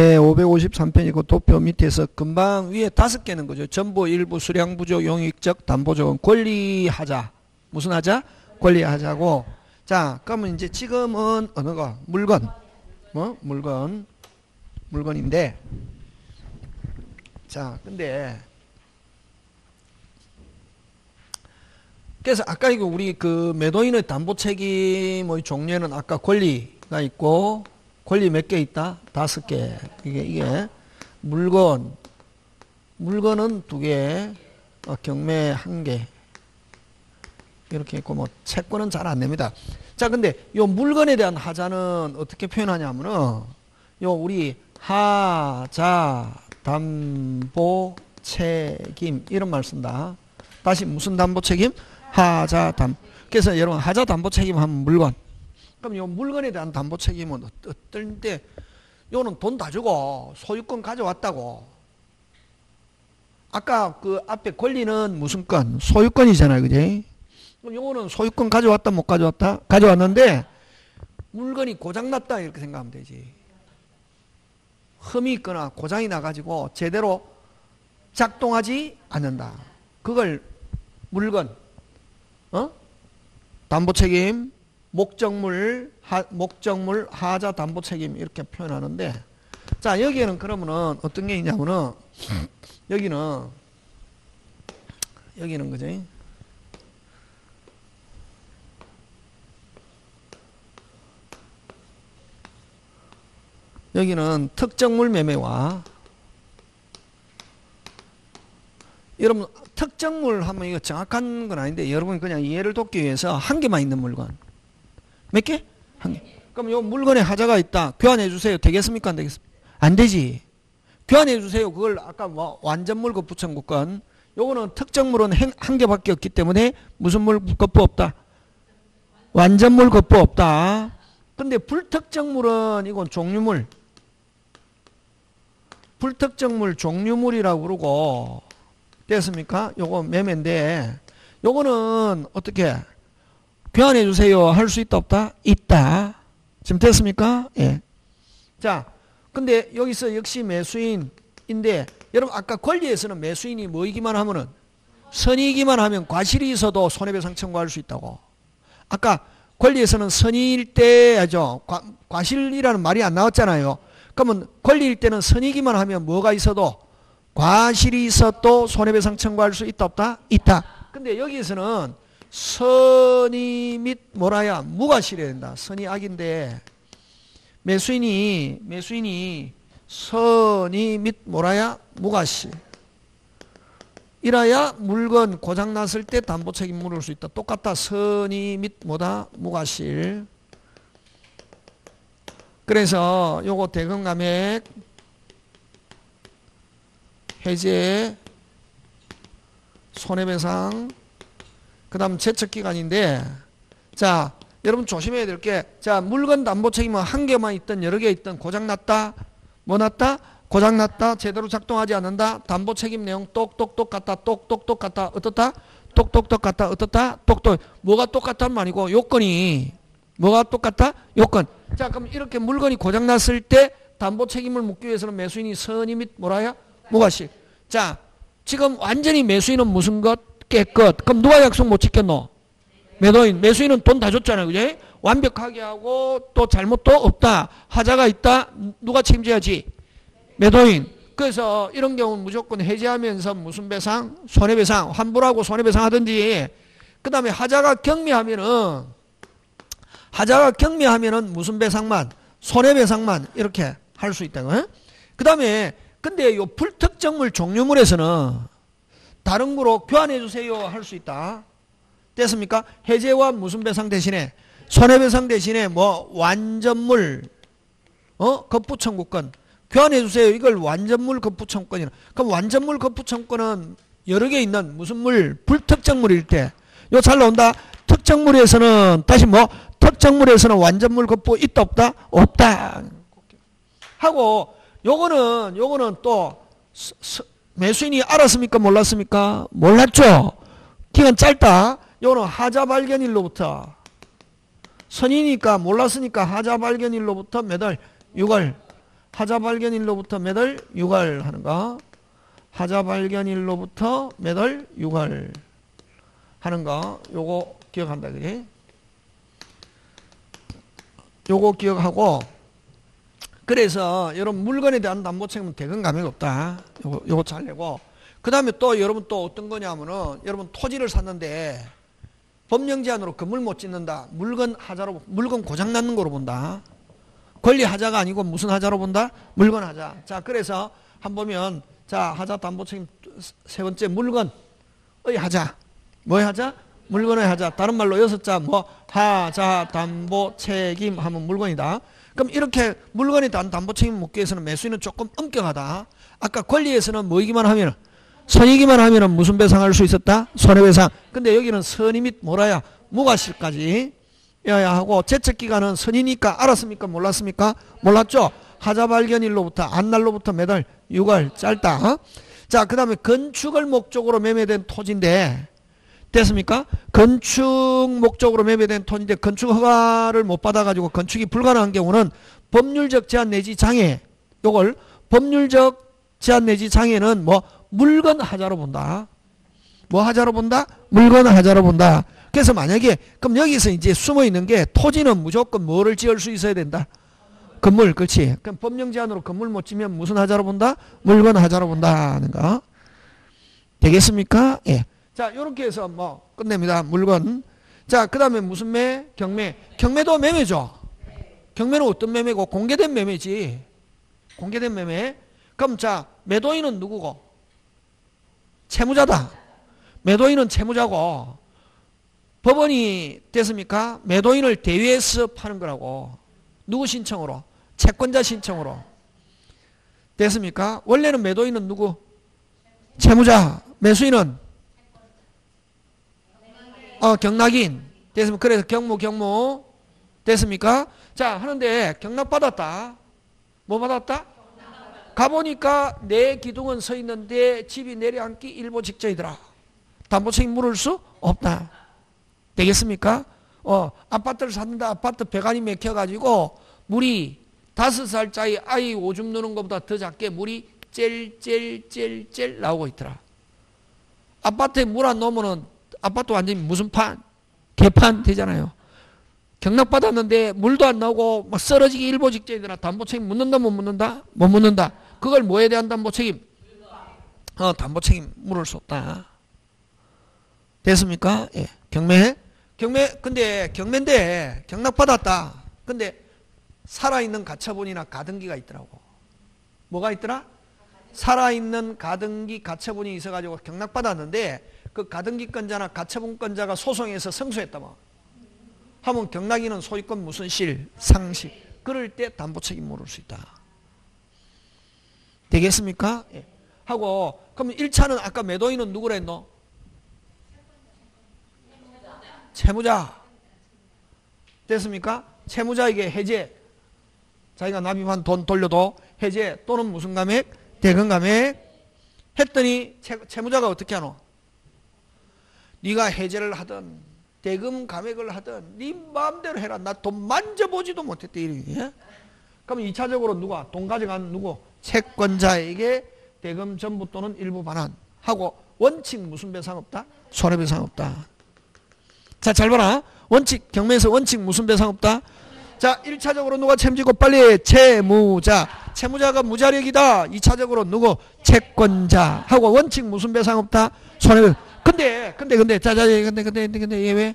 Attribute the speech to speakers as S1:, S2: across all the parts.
S1: 553편이고 도표 밑에서 금방 위에 다섯 개는 거죠. 전부 일부 수량 부족 용익적 담보 적은 권리하자. 무슨 하자? 권리하자고. 자, 그러면 이제 지금은 어느 거? 물건. 뭐? 물건. 물건인데. 자, 근데 그래서 아까 이거 우리 그 매도인의 담보 책임의 종류에는 아까 권리가 있고 권리 몇 개 있다? 다섯 개. 이게, 이게, 물건, 물건은 두 개, 어, 경매 한 개. 이렇게 있고, 뭐, 채권은 잘 안 냅니다. 자, 근데 요 물건에 대한 하자는 어떻게 표현하냐면은, 요 우리 하 자, 담보, 책임, 이런 말 쓴다. 다시 무슨 담보 책임? 하자, 담. 그래서 여러분, 하자, 담보 책임 하면 물건. 그럼 요 물건에 대한 담보 책임은 어떨 때 요는 돈 다 주고 소유권 가져왔다고 아까 그 앞에 권리는 무슨 건? 소유권이잖아요. 그지? 그럼 요거는 소유권 가져왔다 못 가져왔다? 가져왔는데 물건이 고장났다 이렇게 생각하면 되지. 흠이 있거나 고장이 나가지고 제대로 작동하지 않는다. 그걸 물건, 어? 담보 책임, 목적물, 하, 목적물, 하자, 담보 책임 이렇게 표현하는데 자 여기에는 그러면은 어떤 게 있냐면은 여기는 여기는 그지? 여기는 특정물 매매와 여러분 특정물 하면 이거 정확한 건 아닌데 여러분 그냥 이해를 돕기 위해서 한 개만 있는 물건 몇 개? 한 개. 그럼 요 물건에 하자가 있다. 교환해 주세요. 되겠습니까? 안 되겠습니까? 안 되지. 교환해 주세요. 그걸 아까 뭐 완전 물건 부천국건 요거는 특정 물은 한 개밖에 없기 때문에 무슨 물거부 없다. 완전 물거부 없다. 근데 불특정 물은 이건 종류물. 불특정 물 종류물이라고 그러고 됐습니까? 요거 매매인데 요거는 어떻게 교환해 주세요. 할 수 있다 없다? 있다. 지금 됐습니까? 예. 자, 근데 여기서 역시 매수인인데 여러분 아까 권리에서는 매수인이 뭐이기만 하면은 선이기만 하면 과실이 있어도 손해배상 청구할 수 있다고. 아까 권리에서는 선의일 때 하죠. 과, 과실이라는 말이 안 나왔잖아요. 그러면 권리일 때는 선이기만 하면 뭐가 있어도 과실이 있어도 손해배상 청구할 수 있다 없다? 있다. 근데 여기서는 선의 및 뭐라야 무과실해야 된다. 선의 악인데 매수인이 매수인이 선의 및 뭐라야 무과실. 이라야 물건 고장 났을 때 담보 책임 물을 수 있다. 똑같다. 선의 및 뭐다 무과실. 그래서 요거 대금 감액 해제 손해배상 그 다음 제척기간인데 자 여러분 조심해야 될 게 자 물건 담보 책임은 한 개만 있던 여러 개 있던 고장났다 뭐 났다? 고장났다 제대로 작동하지 않는다 담보 책임 내용 똑똑똑 같다 똑똑똑 같다 어떻다? 똑똑똑 같다 어떻다? 똑똑 뭐가 똑같단 말이고 요건이. 뭐가 똑같다? 요건. 자 그럼 이렇게 물건이 고장났을 때 담보 책임을 묻기 위해서는 매수인이 선의 및 뭐라야 무과실 자 지금 완전히 매수인은 무슨 것 깨끗. 그럼 누가 약속 못 지켰노? 매도인. 매수인은 돈 다 줬잖아요. 그지? 완벽하게 하고 또 잘못도 없다. 하자가 있다. 누가 책임져야지? 매도인. 그래서 이런 경우는 무조건 해제하면서 무슨 배상? 손해배상. 환불하고 손해배상 하든지. 그 다음에 하자가 경미하면은 하자가 경미하면은 무슨 배상만? 손해배상만 이렇게 할 수 있다고. 그 다음에 근데 요 불특정물 종류물에서는 다른 거로 교환해 주세요 할 수 있다. 됐습니까? 해제와 무슨 배상 대신에 손해배상 대신에 뭐 완전물 어 거부 청구권 교환해 주세요. 이걸 완전물 거부 청구권이라. 그럼 완전물 거부 청구권은 여러 개 있는 무슨 물 불특정물일 때 요 잘 나온다. 특정물에서는 다시 뭐 특정물에서는 완전물 거부 있다 없다 없다 하고 요거는 요거는 또 매수인이 알았습니까? 몰랐습니까? 몰랐죠? 기간 짧다. 요는 하자 발견일로부터 선이니까 몰랐으니까 하자 발견일로부터 몇월 6월 하자 발견일로부터 매달 6월 하는 거. 하자 발견일로부터 매달 6월 하는 거. 요거 기억한다 그지? 요거 기억하고 그래서 여러분 물건에 대한 담보 책임은 대금 감액 없다. 요거 요거 잘 내고 그 다음에 또 여러분 또 어떤 거냐면은 여러분 토지를 샀는데 법령 제한으로 건물 못 짓는다. 물건 하자로 물건 고장 났는 거로 본다. 권리 하자가 아니고 무슨 하자로 본다? 물건 하자. 자, 그래서 한 보면 자, 하자 담보 책임 세 번째 물건의 하자. 뭐의 하자? 물건의 하자. 다른 말로 여섯 자 뭐 하자 담보 책임 하면 물건이다. 그럼 이렇게 물건에 대한 담보 책임 묻기 위해서는 매수인은 조금 엄격하다. 아까 권리에서는 뭐이기만 하면 선이기만 하면은 무슨 배상할 수 있었다? 손해배상. 근데 여기는 선이 및 뭐라야? 무과실까지 야야 하고 제척 기간은 선이니까 알았습니까? 몰랐습니까? 몰랐죠? 하자 발견일로부터 안날로부터 매달 6월 짧다. 자, 그 다음에 건축을 목적으로 매매된 토지인데 됐습니까? 건축 목적으로 매매된 토지인데 건축 허가를 못 받아가지고 건축이 불가능한 경우는 법률적 제한 내지 장애 요걸 법률적 제한 내지 장애는 뭐 물건 하자로 본다. 뭐 하자로 본다? 물건 하자로 본다. 그래서 만약에 그럼 여기서 이제 숨어 있는 게 토지는 무조건 뭐를 지을 수 있어야 된다. 건물, 그렇지. 그럼 법령 제한으로 건물 못 지면 무슨 하자로 본다? 물건 하자로 본다는 거. 되겠습니까? 예. 자, 요렇게 해서 뭐 끝냅니다. 물건. 자, 그 다음에 무슨 매? 경매. 경매도 매매죠. 경매는 어떤 매매고 공개된 매매지. 공개된 매매. 그럼 자, 매도인은 누구고? 채무자다. 매도인은 채무자고 법원이 됐습니까? 매도인을 대위해서 파는 거라고. 누구 신청으로? 채권자 신청으로. 됐습니까? 원래는 매도인은 누구? 채무자. 매수인은? 어, 경락인. 됐습니까? 그래서 경무, 경무. 됐습니까? 자, 하는데 경락 받았다. 뭐 받았다? 가보니까 내 기둥은 서 있는데 집이 내려앉기 일보 직전이더라. 담보 책임 물을 수 없다. 되겠습니까? 어, 아파트를 샀는데 아파트 배관이 맥혀가지고 물이 다섯 살짜리 아이 오줌 누는 것보다 더 작게 물이 젤젤젤젤 나오고 있더라. 아파트에 물 안 넣으면은 아파트 완전히 무슨 판? 개판 되잖아요. 경락 받았는데 물도 안 나오고 막 쓰러지기 일보 직전이더라. 담보 책임 묻는다 못 묻는다? 못 묻는다. 그걸 뭐에 대한 담보 책임? 어, 담보 책임 물을 수 없다. 됐습니까? 예. 경매? 경매, 근데 경매인데 경락 받았다. 근데 살아있는 가처분이나 가등기가 있더라고. 뭐가 있더라? 살아있는 가등기 가처분이 있어가지고 경락 받았는데 그 가등기권자나 가처분권자가 소송에서 승소했다 뭐. 하면 경락인은 소유권 무슨 실, 상식. 그럴 때 담보 책임 물을 수 있다. 되겠습니까? 예. 하고 그럼 1차는 아까 매도인은 누구라 했노? 채무자. 됐습니까? 채무자에게 해제. 자기가 납입한 돈 돌려도 해제 또는 무슨 감액? 대금 감액. 했더니 채, 무자가 어떻게 하노? 네가 해제를 하든 대금 감액을 하든 네 마음대로 해라. 나 돈 만져보지도 못했대. 이렇게. 그럼 2차적으로 누가? 돈 가져간 누구? 채권자에게 대금 전부 또는 일부 반환 하고 원칙 무슨 배상 없다? 손해배상 없다. 자, 잘 봐라. 원칙, 경매에서 원칙 무슨 배상 없다? 자, 1차적으로 누가 책임지고 빨리 채무자. 채무자가 무자력이다. 2차적으로 누구? 채권자. 하고 원칙 무슨 배상 없다? 손해배상. 근데, 근데, 근데, 자, 자, 근데, 근데, 근데, 근데, 얘 왜?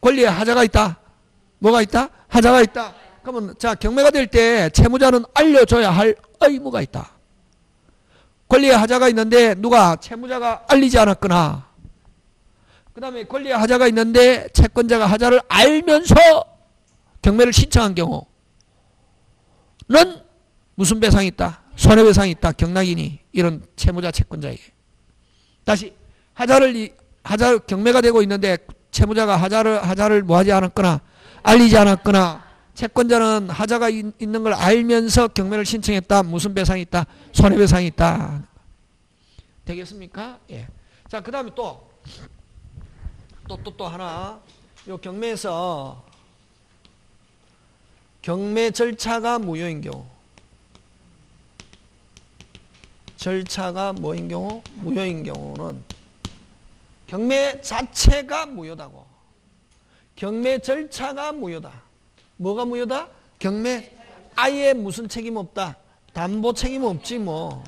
S1: 권리에 하자가 있다. 뭐가 있다? 하자가 있다. 그러면, 자, 경매가 될 때 채무자는 알려줘야 할 의무가 있다. 권리에 하자가 있는데 누가 채무자가 알리지 않았거나 그 다음에 권리의 하자가 있는데 채권자가 하자를 알면서 경매를 신청한 경우는 무슨 배상이 있다? 손해배상이 있다. 경락인이 이런 채무자 채권자에게. 다시 하자를 하자 경매가 되고 있는데 채무자가 하자를 하자를 뭐하지 않았거나 알리지 않았거나 채권자는 하자가 있는 걸 알면서 경매를 신청했다. 무슨 배상이 있다? 손해배상이 있다. 되겠습니까? 예. 자, 그 다음에 또 또, 또, 또 하나. 요 경매에서 경매 절차가 무효인 경우 절차가 뭐인 경우? 무효인 경우는 경매 자체가 무효다고. 경매 절차가 무효다. 뭐가 무효다? 경매 아예 무슨 책임 없다. 담보 책임 없지 뭐.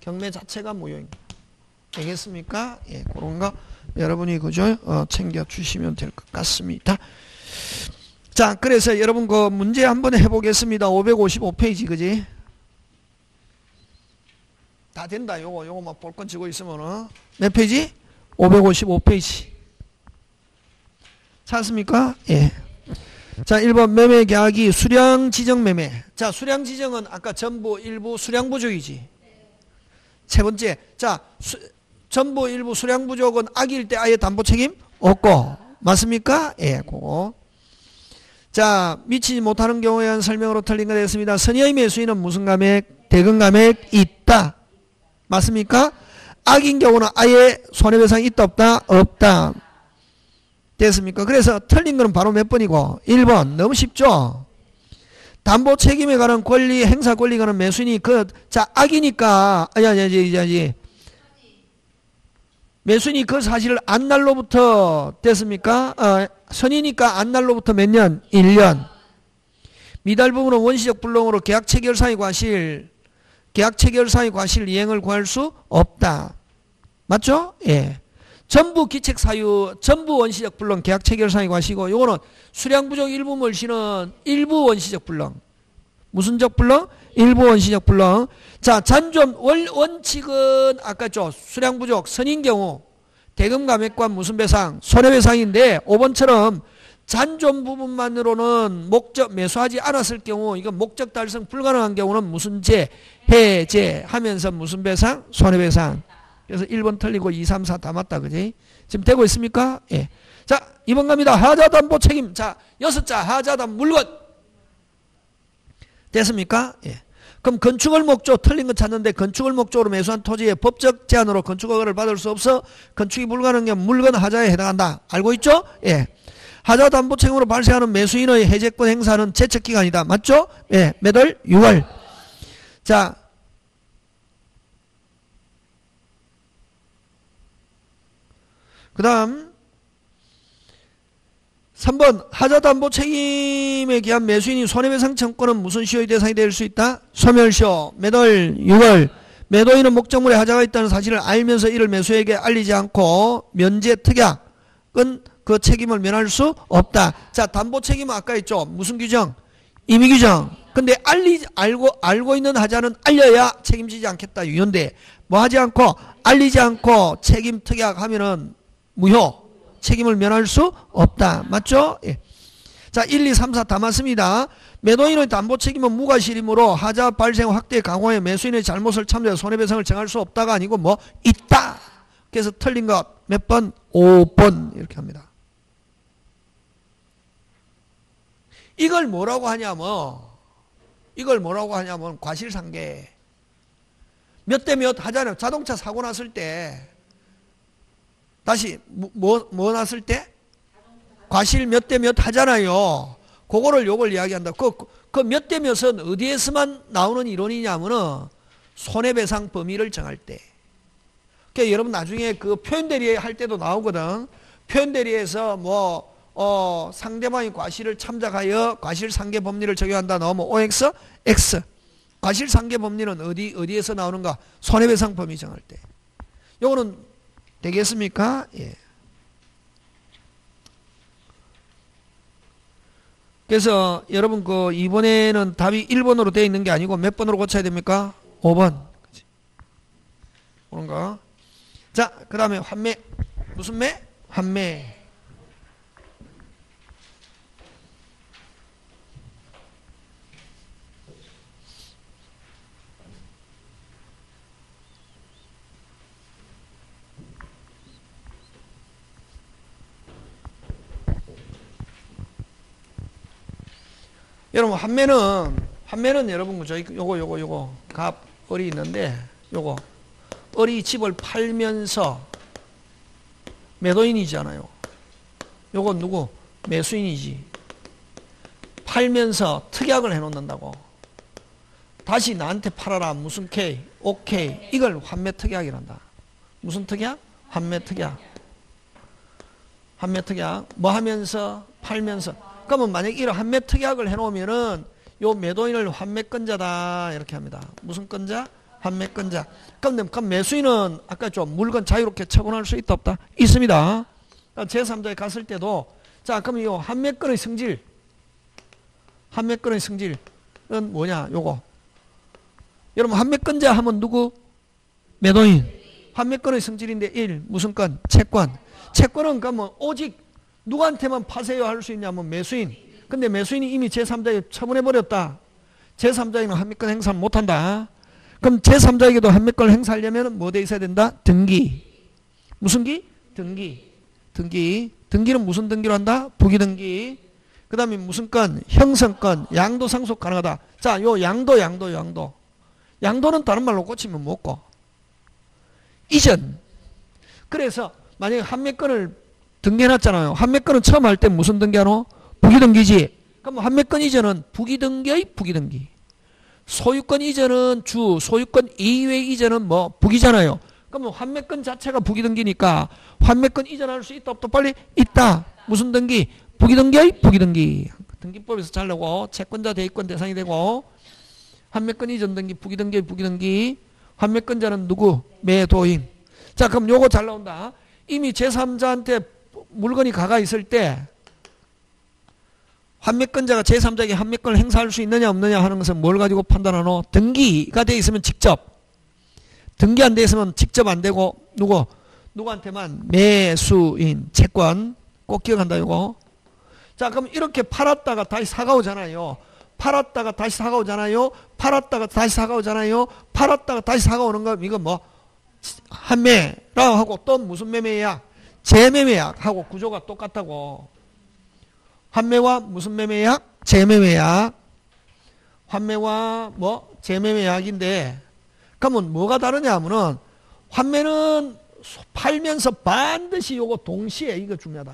S1: 경매 자체가 무효인 거. 되겠습니까? 예, 그런 거 여러분이 그죠? 어, 챙겨 주시면 될 것 같습니다. 자, 그래서 여러분 그 문제 한번 해보겠습니다. 555페이지, 그지? 다 된다. 요거, 요거 막 볼건 지고 있으면은. 몇 페이지? 555페이지. 찾습니까? 예. 자, 1번 매매 계약이 수량 지정 매매. 자, 수량 지정은 아까 전부 일부 수량 부족이지. 세 번째. 자, 수, 전부 일부 수량 부족은 악일 때 아예 담보 책임 없고. 맞습니까? 예, 그거. 자, 미치지 못하는 경우에 한 설명으로 틀린 거 되겠습니다. 선의의 매수인은 무슨 감액? 대금 감액 있다. 맞습니까? 악인 경우는 아예 손해배상이 있다 없다? 없다. 됐습니까? 그래서 틀린 거는 바로 몇 번이고 1번 너무 쉽죠? 담보 책임에 관한 권리 행사 권리 가는 매수인이 그 자 악이니까 아니 아니 아니 아니 매수인이 그 사실을 안 날로부터 됐습니까? 어, 선이니까 안 날로부터 몇 년? 1년. 미달 부분은 원시적 불능으로 계약 체결사의 과실 계약 체결사의 과실 이행을 구할 수 없다. 맞죠? 예. 전부 기책 사유, 전부 원시적 불능, 계약 체결사의 과시고 요거는 수량 부족 일부 몰시는 일부 원시적 불능. 무슨적 불능? 일부 원시적 불능. 자, 잔존 원, 원칙은 아까 죠 수량 부족 선인 경우 대금 감액과 무슨 배상? 손해배상인데 5번처럼 잔존 부분만으로는 목적 매수하지 않았을 경우 이건 목적 달성 불가능한 경우는 무슨 제 해제 하면서 무슨 배상? 손해배상. 그래서 1번 틀리고 2, 3, 4 다 맞다 그지? 지금 되고 있습니까? 예. 자 2번 갑니다. 하자담보 책임. 자 여섯 자 하자담 물건. 됐습니까? 예. 그럼 건축을 목적 틀린 거 찾는데 건축을 목적으로 매수한 토지에 법적 제한으로 건축 허가를 받을 수 없어 건축이 불가능한 물건 하자에 해당한다. 알고 있죠? 예. 하자 담보 책임으로 발생하는 매수인의 해제권 행사는 제척 기간이다. 맞죠? 예. 몇 월? 6월. 자. 그 다음 3번 하자 담보 책임에 기한 매수인이 손해배상 청구는 무슨 시효의 대상이 될 수 있다? 소멸시효. 몇 월? 6월. 매도인은 목적물에 하자가 있다는 사실을 알면서 이를 매수에게 알리지 않고 면제 특약은 그 책임을 면할 수 없다. 자, 담보 책임은 아까 있죠. 무슨 규정? 임의 규정. 근데 알리 알고 알고 있는 하자는 알려야 책임지지 않겠다. 유연대. 뭐 하지 않고 알리지 않고 책임 특약하면은 무효. 책임을 면할 수 없다. 맞죠? 예. 자, 1, 2, 3, 4다 맞습니다. 매도인의 담보 책임은 무과실이므로 하자 발생 확대 강화에 매수인의 잘못을 참조해 손해배상을 정할 수 없다가 아니고 뭐 있다. 그래서 틀린 것 몇 번? 5번 이렇게 합니다. 이걸 뭐라고 하냐면 이걸 뭐라고 하냐면 과실상계 몇 대 몇 하잖아요. 자동차 사고 났을 때 다시 뭐, 뭐 났을 때? 과실 몇 대 몇 하잖아요. 그거를 요걸 이야기한다. 그, 그몇대 몇은 어디에서만 나오는 이론이냐면은 손해배상 범위를 정할 때. 그러니까 여러분 나중에 그 표현 대리 할 때도 나오거든. 표현 대리에서 뭐 어, 상대방이 과실을 참작하여 과실상계 법리를 적용한다 넣으면 OX, X. 과실상계 법리는 어디, 어디에서 나오는가? 손해배상 범위 정할 때. 요거는 되겠습니까? 예. 그래서 여러분 그 이번에는 답이 1번으로 되어 있는 게 아니고 몇 번으로 고쳐야 됩니까? 5번. 그런가? 자, 그 다음에 환매. 무슨 매? 환매. 여러분 한매는 한매는 여러분 그죠 요거 요거 요거 갑 을이 있는데 요거 을이 집을 팔면서 매도인이잖아요. 요거 누구 매수인이지. 팔면서 특약을 해놓는다고. 다시 나한테 팔아라. 무슨 K, OK. 이걸 환매 특약이란다. 무슨 특약? 환매 특약. 환매 특약. 뭐 하면서? 팔면서. 그러면 만약 이런 환매 특약을 해놓으면은 요 매도인을 환매권자다. 이렇게 합니다. 무슨 건자? 환매권자. 그럼, 그럼 매수인은 아까 좀 물건 자유롭게 처분할 수 있다 없다? 있습니다. 제3자에 갔을 때도 자 그럼 이 환매권의 성질 환매권의 성질은 뭐냐 요거 여러분 환매권자 하면 누구? 매도인 환매권의 성질인데 1 무슨 건? 채권 채권은 그러면 오직 누구한테만 파세요 할 수 있냐면 매수인 근데 매수인이 이미 제3자에 처분해버렸다 제3자에는 환매권 행사를 못한다 그럼 제3자에게도 환매권을 행사하려면 뭐 돼 있어야 된다? 등기 무슨 기? 등기 등기. 등기는 무슨 등기로 한다? 부기등기. 그 다음에 무슨 건? 형성권. 양도 상속 가능하다. 자, 요 양도, 양도, 양도. 양도는 다른 말로 꽂히면 뭐고? 이전. 그래서 만약에 한매권을 등기해놨잖아요. 한매권은 처음 할 때 무슨 등기하노? 부기등기지. 그럼 한매권 이전은 부기등기의 부기등기. 소유권 이전은 주, 소유권 이외 이전은 뭐 부기잖아요. 그러면 환매권 자체가 부기등기니까 환매권 이전할 수 있다 없다 빨리 있다. 무슨 등기? 부기등기의 부기등기. 등기법에서 잘라고 채권자 대입권 대상이 되고 환매권 이전 등기 부기등기의 부기등기 환매권자는 누구? 매도인. 자 그럼 요거 잘 나온다. 이미 제3자한테 물건이 가가 있을 때 환매권자가 제3자에게 환매권을 행사할 수 있느냐 없느냐 하는 것은 뭘 가지고 판단하노? 등기가 돼 있으면 직접 등기 안 돼 있으면 직접 안 되고 누구 누구한테만 매수인 채권 꼭 기억한다 이거. 자 그럼 이렇게 팔았다가 다시 사가오잖아요. 팔았다가 다시 사가오잖아요. 팔았다가 다시 사가오잖아요. 팔았다가 다시 사가오는 거 이거 뭐 한매라고 하고 또 무슨 매매야? 재매매약 하고 구조가 똑같다고. 환매와 무슨 매매약? 재매매약. 환매와 뭐 재매매약인데 그러면 뭐가 다르냐 하면은 환매는 팔면서 반드시 요거 동시에 이거 중요하다.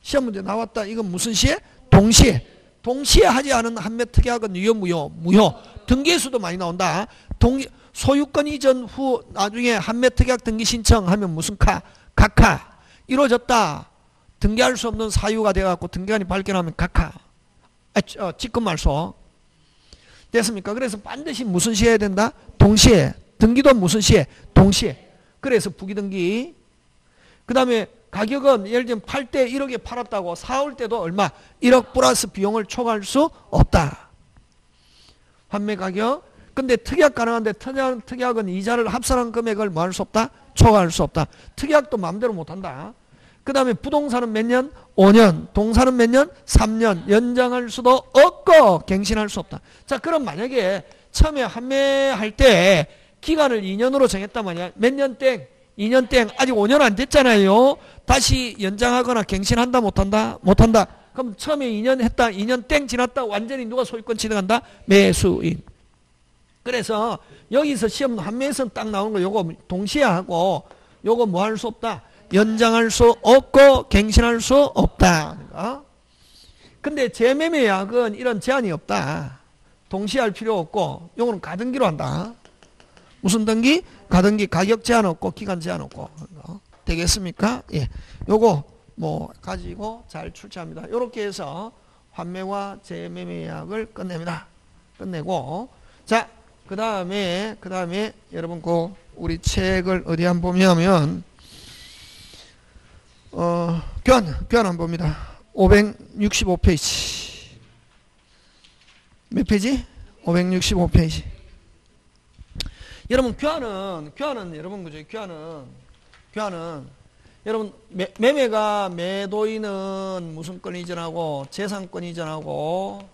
S1: 시험 문제 나왔다. 이건 무슨 시에? 동시에. 동시에 하지 않은 한매 특약은 유효 무효 무효 등기수도 많이 나온다. 동 소유권 이전 후 나중에 한매 특약 등기 신청하면 무슨 카 각하 이루어졌다. 등기할 수 없는 사유가 돼갖고 등기관이 발견하면 각하. 아, 어, 직권 말소. 됐습니까? 그래서 반드시 무슨 시에 해야 된다? 동시에. 등기도 무슨 시에? 동시에. 그래서 부기등기. 그 다음에 가격은 예를 들면 팔 때 1억에 팔았다고 사올 때도 얼마? 1억 플러스 비용을 초과할 수 없다. 판매 가격. 근데 특약 가능한데 특약, 특약은 이자를 합산한 금액을 뭐 할 수 없다? 초과할 수 없다. 특약도 마음대로 못한다. 그 다음에 부동산은 몇 년? 5년. 동산은 몇 년? 3년. 연장할 수도 없고 갱신할 수 없다. 자 그럼 만약에 처음에 판매할 때 기간을 2년으로 정했단 말이야. 몇 년 땡? 2년 땡. 아직 5년 안 됐잖아요. 다시 연장하거나 갱신한다 못한다? 못한다. 그럼 처음에 2년 했다. 2년 땡 지났다. 완전히 누가 소유권 취득한다? 매수인. 그래서 여기서 시험 한매에서 딱 나오는 거 요거 동시에 하고 요거 뭐 할 수 없다? 연장할 수 없고 갱신할 수 없다. 그러니까. 근데 재매매 약은 이런 제한이 없다. 동시에 할 필요 없고 요거는 가등기로 한다. 무슨 등기? 가등기 가격 제한 없고 기간 제한 없고 되겠습니까? 예. 요거 뭐 가지고 잘 출제합니다. 요렇게 해서 환매와 재매매약을 끝냅니다. 끝내고 자, 그 다음에 그 다음에 여러분 그 우리 책을 어디 한 보면 어, 교환, 교환 한번 봅니다. 565페이지. 몇 페이지? 565페이지. 여러분, 교환은, 교환은, 여러분, 그죠? 교환은, 교환은, 여러분, 매, 매매가 매도인은 무슨 권 이전하고, 재산권 이전하고,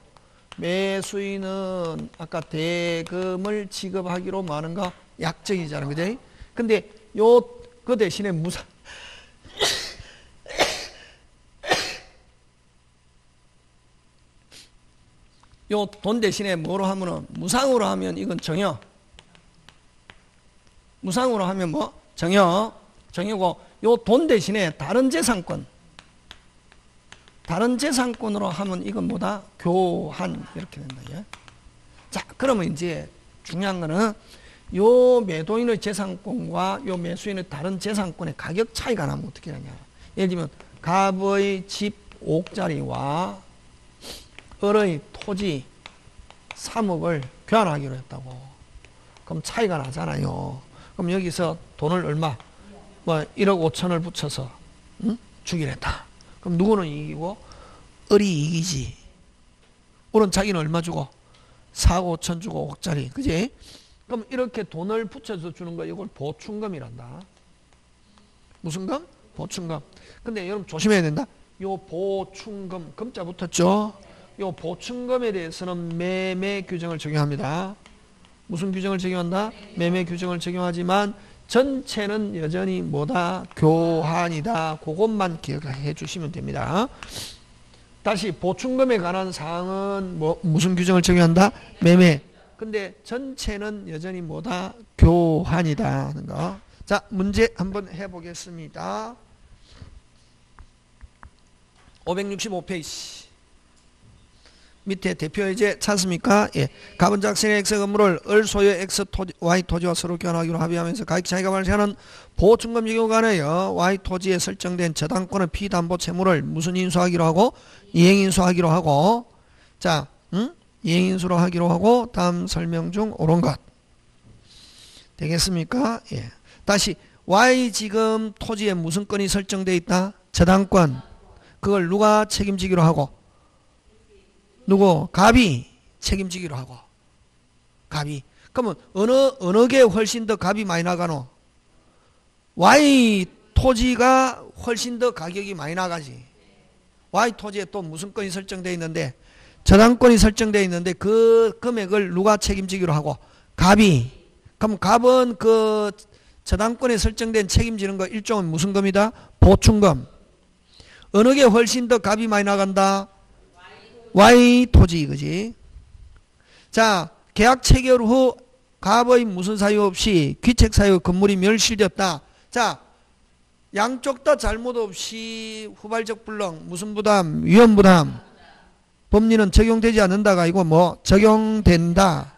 S1: 매수인은 아까 대금을 지급하기로 많은가? 약정이잖아요. 그죠? 근데 요, 그 대신에 무상, 요돈 대신에 뭐로 하면은 무상으로 하면 이건 정여. 무상으로 하면 뭐 정여. 정여고 요 돈 대신에 다른 재산권. 다른 재산권으로 하면 이건 뭐다? 교환 이렇게 된다. 예? 자, 그러면 이제 중요한 거는 요 매도인의 재산권과 요 매수인의 다른 재산권의 가격 차이가 나면 어떻게 하냐. 예를 들면 갑의 집 5억짜리와 을의 토지 3억을 교환하기로 했다고. 그럼 차이가 나잖아요. 그럼 여기서 돈을 얼마? 뭐 1억 5천을 붙여서 응? 주기로 했다. 그럼 누구는 이기고 을이 이기지. 을은 자기는 얼마 주고 4억 5천 주고 5억짜리. 그지? 그럼 이렇게 돈을 붙여서 주는 거 이걸 보충금이란다. 무슨 금? 보충금. 근데 여러분 조심해야 된다. 요 보충금 금자 붙었죠? 요 보충금에 대해서는 매매 규정을 적용합니다. 무슨 규정을 적용한다? 매매 규정을 적용하지만 전체는 여전히 뭐다? 교환이다. 그것만 기억해 주시면 됩니다. 다시 보충금에 관한 사항은 뭐 무슨 규정을 적용한다? 매매. 근데 전체는 여전히 뭐다? 교환이다 하는 거. 자, 문제 한번 해 보겠습니다. 565페이지. 밑에 대표 이제 찾습니까? 예. 가분 작성의 X 건물을 을 소유 X 토지, Y 토지와 서로 교환하기로 합의하면서 가격 차이가 발생하는 보충금 적용 관하여 Y 토지에 설정된 저당권의 피담보 채무를 무슨 인수하기로 하고 이행 인수하기로 하고 자, 응? 이행 인수로 하기로 하고 다음 설명 중 옳은 것 되겠습니까? 예. 다시 Y 지금 토지에 무슨 건이 설정돼 있다? 저당권 그걸 누가 책임지기로 하고 누구? 갑이 책임지기로 하고. 갑이. 그러면 어느 어느 게 훨씬 더 값이 많이 나가노? Y 토지가 훨씬 더 가격이 많이 나가지. Y 토지에 또 무슨 건이 설정되어 있는데 저당권이 설정되어 있는데 그 금액을 누가 책임지기로 하고 갑이. 그럼 갑은 그 저당권에 설정된 책임지는 거 일종은 무슨 금이다? 보충금. 어느 게 훨씬 더 값이 많이 나간다? Y 토지 그지? 자 계약 체결 후 갑의 무슨 사유 없이 귀책 사유 건물이 멸실되었다. 자 양쪽 다 잘못 없이 후발적 불능 무슨 부담 위험 부담 법리는 적용되지 않는다가 이거 뭐 적용된다.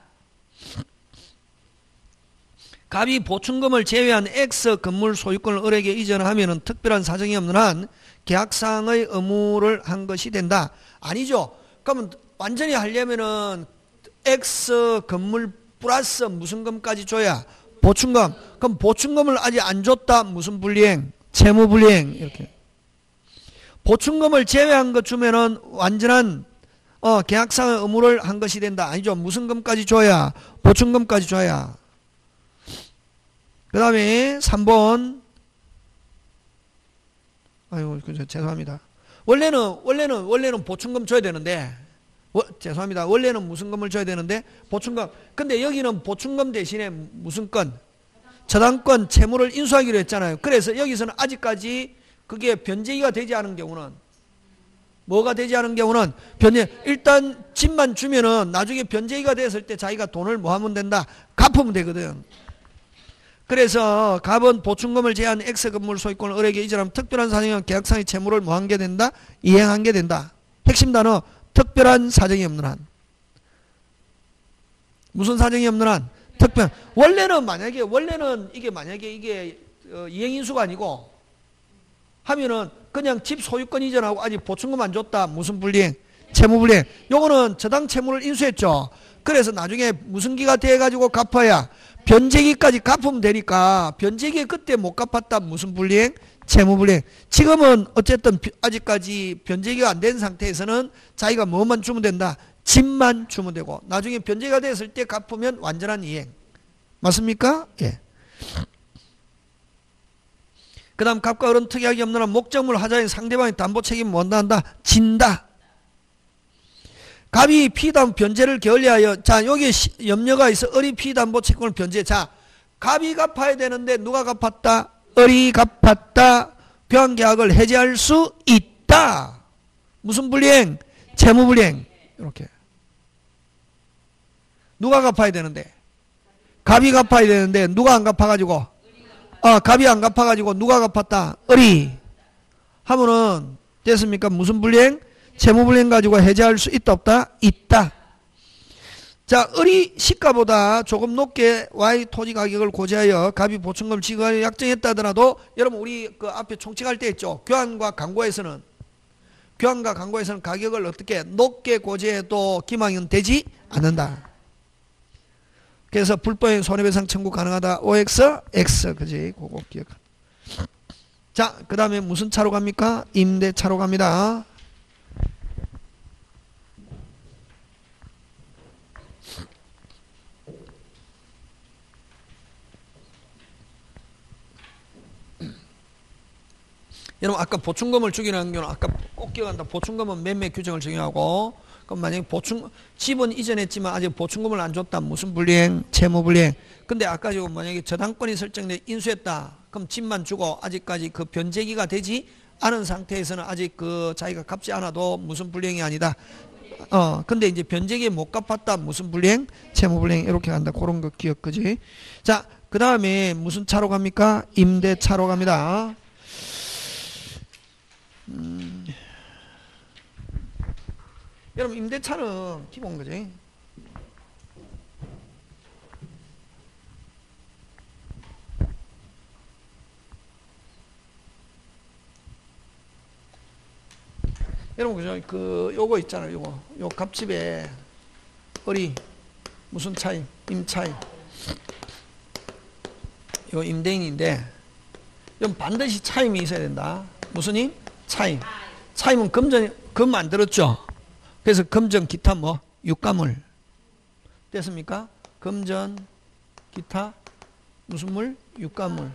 S1: 갑이 보충금을 제외한 X 건물 소유권을 을에게 이전하면 특별한 사정이 없는 한 계약상의 의무를 한 것이 된다. 아니죠. 그러면 완전히 하려면은 X 건물 플러스 무슨 금까지 줘야 보충금. 그럼 보충금을 아직 안 줬다. 무슨 불이행? 채무 불이행. 이렇게. 보충금을 제외한 것 주면은 완전한 어, 계약상의 의무를 한 것이 된다. 아니죠. 무슨 금까지 줘야? 보충금까지 줘야. 그 다음에 3번. 아유, 그 죄송합니다. 원래는 원래는 원래는 보충금 줘야 되는데 워, 죄송합니다. 원래는 무슨 금을 줘야 되는데 보충금. 근데 여기는 보충금 대신에 무슨 건? 저당권 채무를 인수하기로 했잖아요. 그래서 여기서는 아직까지 그게 변제기가 되지 않은 경우는 뭐가 되지 않은 경우는 변제 일단 집만 주면은 나중에 변제기가 됐을 때 자기가 돈을 뭐 하면 된다? 갚으면 되거든. 그래서 갑은 보충금을 제한 X 건물 소유권을 을에게 이전하면 특별한 사정이면 계약상의 채무를 뭐한게 된다? 이행한 게 된다. 핵심 단어 특별한 사정이 없는 한. 무슨 사정이 없는 한? 특별. 원래는 만약에 원래는 이게 만약에 이게 어, 이행인수가 아니고 하면은 그냥 집 소유권 이전하고 아직 보충금 안 줬다. 무슨 불이행? 채무 불이행. 요거는 저당 채무를 인수했죠. 그래서 나중에 무슨 기가 돼 가지고 갚아야 변제기까지 갚으면 되니까 변제기 그때 못 갚았다 무슨 불이행? 채무 불이행. 지금은 어쨌든 아직까지 변제기가 안 된 상태에서는 자기가 뭐만 주면 된다? 집만 주면 되고 나중에 변제가 됐을 때 갚으면 완전한 이행. 맞습니까? 예. 그 다음 갑과 을은 특이하게 없는 한 목적물 하자인 상대방의 담보 책임을 뭔다 한다? 진다. 갑이 피담 변제를 게을리하여 자 여기 염려가 있어. 을이 피담보 채권을 변제 자 갑이 갚아야 되는데 누가 갚았다? 을이 갚았다. 교환계약을 해제할 수 있다. 무슨 불이행? 채무불이행. 이렇게. 누가 갚아야 되는데? 갑이 갚아야 되는데 누가 안 갚아가지고? 아 갑이 안 갚아가지고 누가 갚았다? 을이 하면은 됐습니까? 무슨 불이행? 채무 불이행 가지고 해제할 수 있다 없다? 있다. 자, 을이 시가보다 조금 높게 Y 토지 가격을 고지하여 갑이 보충금을 지급하여 약정했다 하더라도 여러분 우리 그 앞에 총칙할 때 있죠. 교환과 강고에서는 교환과 강고에서는 가격을 어떻게 높게 고지해도 기망은 되지 않는다. 그래서 불법인 손해배상 청구 가능하다. OX, X. 그지? 그거 기억. 자, 그 다음에 무슨 차로 갑니까? 임대차로 갑니다. 여러분 아까 보충금을 주기는 경우는 아까 꼭 기억한다. 보충금은 매매 규정을 정의하고 그럼 만약에 보충 집은 이전했지만 아직 보충금을 안 줬다. 무슨 불이행? 채무 불이행. 근데 아까 지금 만약에 저당권이 설정돼 인수했다. 그럼 집만 주고 아직까지 그 변제기가 되지 않은 상태에서는 아직 그 자기가 갚지 않아도 무슨 불이행이 아니다. 어, 근데 이제 변제기에 못 갚았다. 무슨 불이행? 채무 불이행 이렇게 간다. 그런 거 기억 그지? 자, 그 다음에 무슨 차로 갑니까? 임대차로 갑니다. 음. 여러분 임대차는 기본 거지. 여러분 그죠? 그 요거 있잖아요. 요거 요 갑집에 어리 무슨 차임? 임차임. 요 임대인인데 이건 반드시 차임이 있어야 된다. 무슨 임? 차임. 차임은 금전 금 만들었죠. 그래서 금전 기타 뭐 육가물 됐습니까? 금전 기타 무슨 물? 육가물.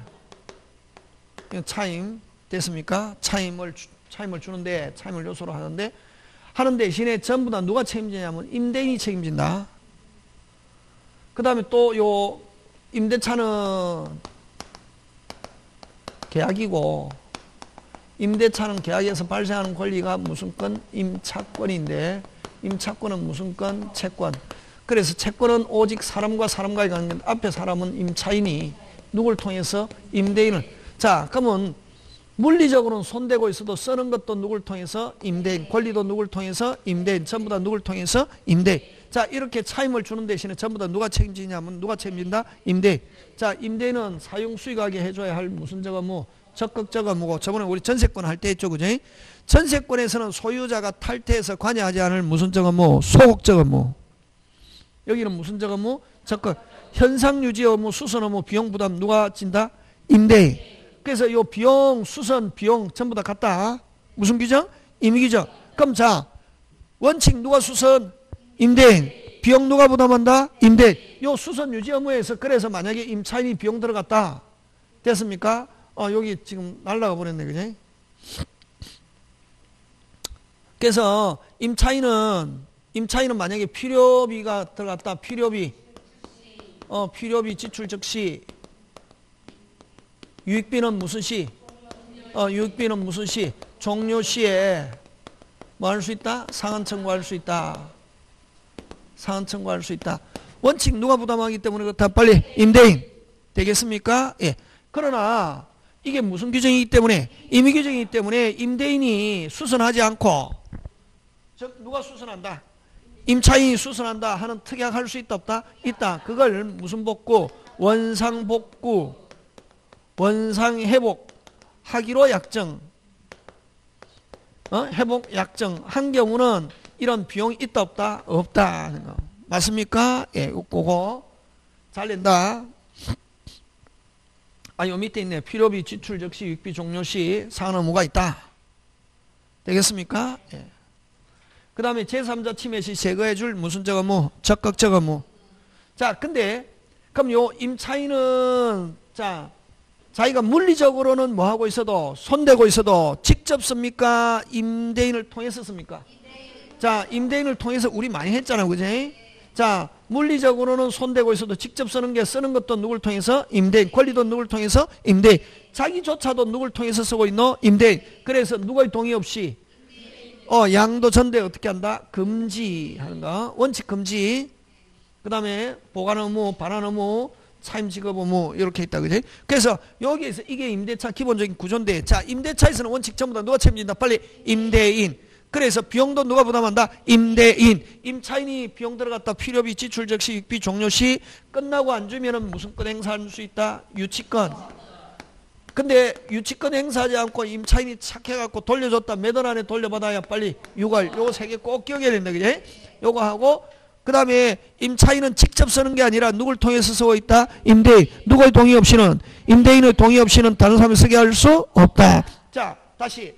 S1: 차임 됐습니까? 차임을 차임을 주는데 차임을 요소로 하는데 하는 대신에 전부 다 누가 책임지냐면 임대인이 책임진다. 그 다음에 또 요 임대차는 계약이고 임대차는 계약에서 발생하는 권리가 무슨 건? 임차권인데 임차권은 무슨 건? 채권. 그래서 채권은 오직 사람과 사람과의 관계 앞에 사람은 임차인이 누굴 통해서? 임대인을. 자 그러면 물리적으로는 손대고 있어도 쓰는 것도 누굴 통해서? 임대인. 권리도 누굴 통해서? 임대인. 전부 다 누굴 통해서? 임대인 자 이렇게 차임을 주는 대신에 전부 다 누가 책임지냐면 누가 책임진다? 임대인 자 임대인은 사용 수익하게 해줘야 할 무슨 저거 뭐 적극적 의무고 저번에 우리 전세권 할 때 했죠 그죠? 전세권에서는 소유자가 탈퇴해서 관여하지 않을 무슨 적 의무 소극적 의무. 여기는 무슨 적 의무? 적극. 현상 유지 의무 수선 의무 비용 부담 누가 진다? 임대인 그래서 요 비용 수선 비용 전부 다 같다. 무슨 규정? 임의 규정. 그럼 자 원칙 누가 수선? 임대인 비용 누가 부담한다? 임대인 요 수선 유지 의무에서 그래서 만약에 임차인이 비용 들어갔다. 됐습니까 어, 여기 지금 날라가 버렸네, 그지? 그래서 임차인은, 임차인은 만약에 필요비가 들어갔다, 필요비, 어, 필요비 지출 즉시, 유익비는 무슨 시? 어, 유익비는 무슨 시? 종료 시에 뭐 할 수 있다? 상한 청구할 수 있다. 상한 청구할 수 있다. 원칙 누가 부담하기 때문에 그렇다. 빨리 임대인 되겠습니까? 예. 그러나 이게 무슨 규정이기 때문에 임의 규정이기 때문에 임대인이 수선하지 않고 즉 누가 수선한다? 임차인이 수선한다 하는 특약 할 수 있다 없다? 있다. 그걸 무슨 복구? 원상 복구 원상 회복 하기로 약정. 어? 회복 약정. 한 경우는 이런 비용이 있다 없다? 없다 하는 거. 맞습니까? 예 그거 잘 낸다 아, 요 밑에 있네. 필요비 지출 즉시 유익비 종료 시 상한 의무가 있다. 되겠습니까? 예. 그 다음에 제3자 침해 시 제거해 줄 무슨 적 의무? 적극적 의무. 자, 근데 그럼 요 임차인은 자 자기가 물리적으로는 뭐 하고 있어도 손대고 있어도 직접 씁니까? 임대인을 통해서 씁니까? 자, 임대인을 통해서 우리 많이 했잖아, 그지? 자, 물리적으로는 손대고 있어도 직접 쓰는 게 쓰는 것도 누굴 통해서 임대인, 권리도 누굴 통해서 임대인, 자기조차도 누굴 통해서 쓰고 있노? 임대인. 그래서 누구의 동의 없이 어, 양도 전대 어떻게 한다? 금지하는 거. 원칙 금지. 그 다음에 보관 의무, 반환 의무, 차임 직업 의무 이렇게 있다 그지? 그래서 여기에서 이게 임대차 기본적인 구조인데 자 임대차에서는 원칙 전부 다 누가 책임진다 빨리 임대인 그래서 비용도 누가 부담한다? 임대인. 임차인이 비용 들어갔다 필요비 지출 즉시 입비 종료 시 끝나고 안 주면은 무슨 건 행사할 수 있다? 유치권. 근데 유치권 행사하지 않고 임차인이 착해갖고 돌려줬다. 몇 월 안에 돌려받아야 빨리 6월. 요거 세 개 꼭 기억해야 된다 그지? 요거 하고 그 다음에 임차인은 직접 쓰는 게 아니라 누굴 통해서 쓰고 있다? 임대인. 누구의 동의 없이는. 임대인의 동의 없이는 다른 사람이 쓰게 할 수 없다. 자 다시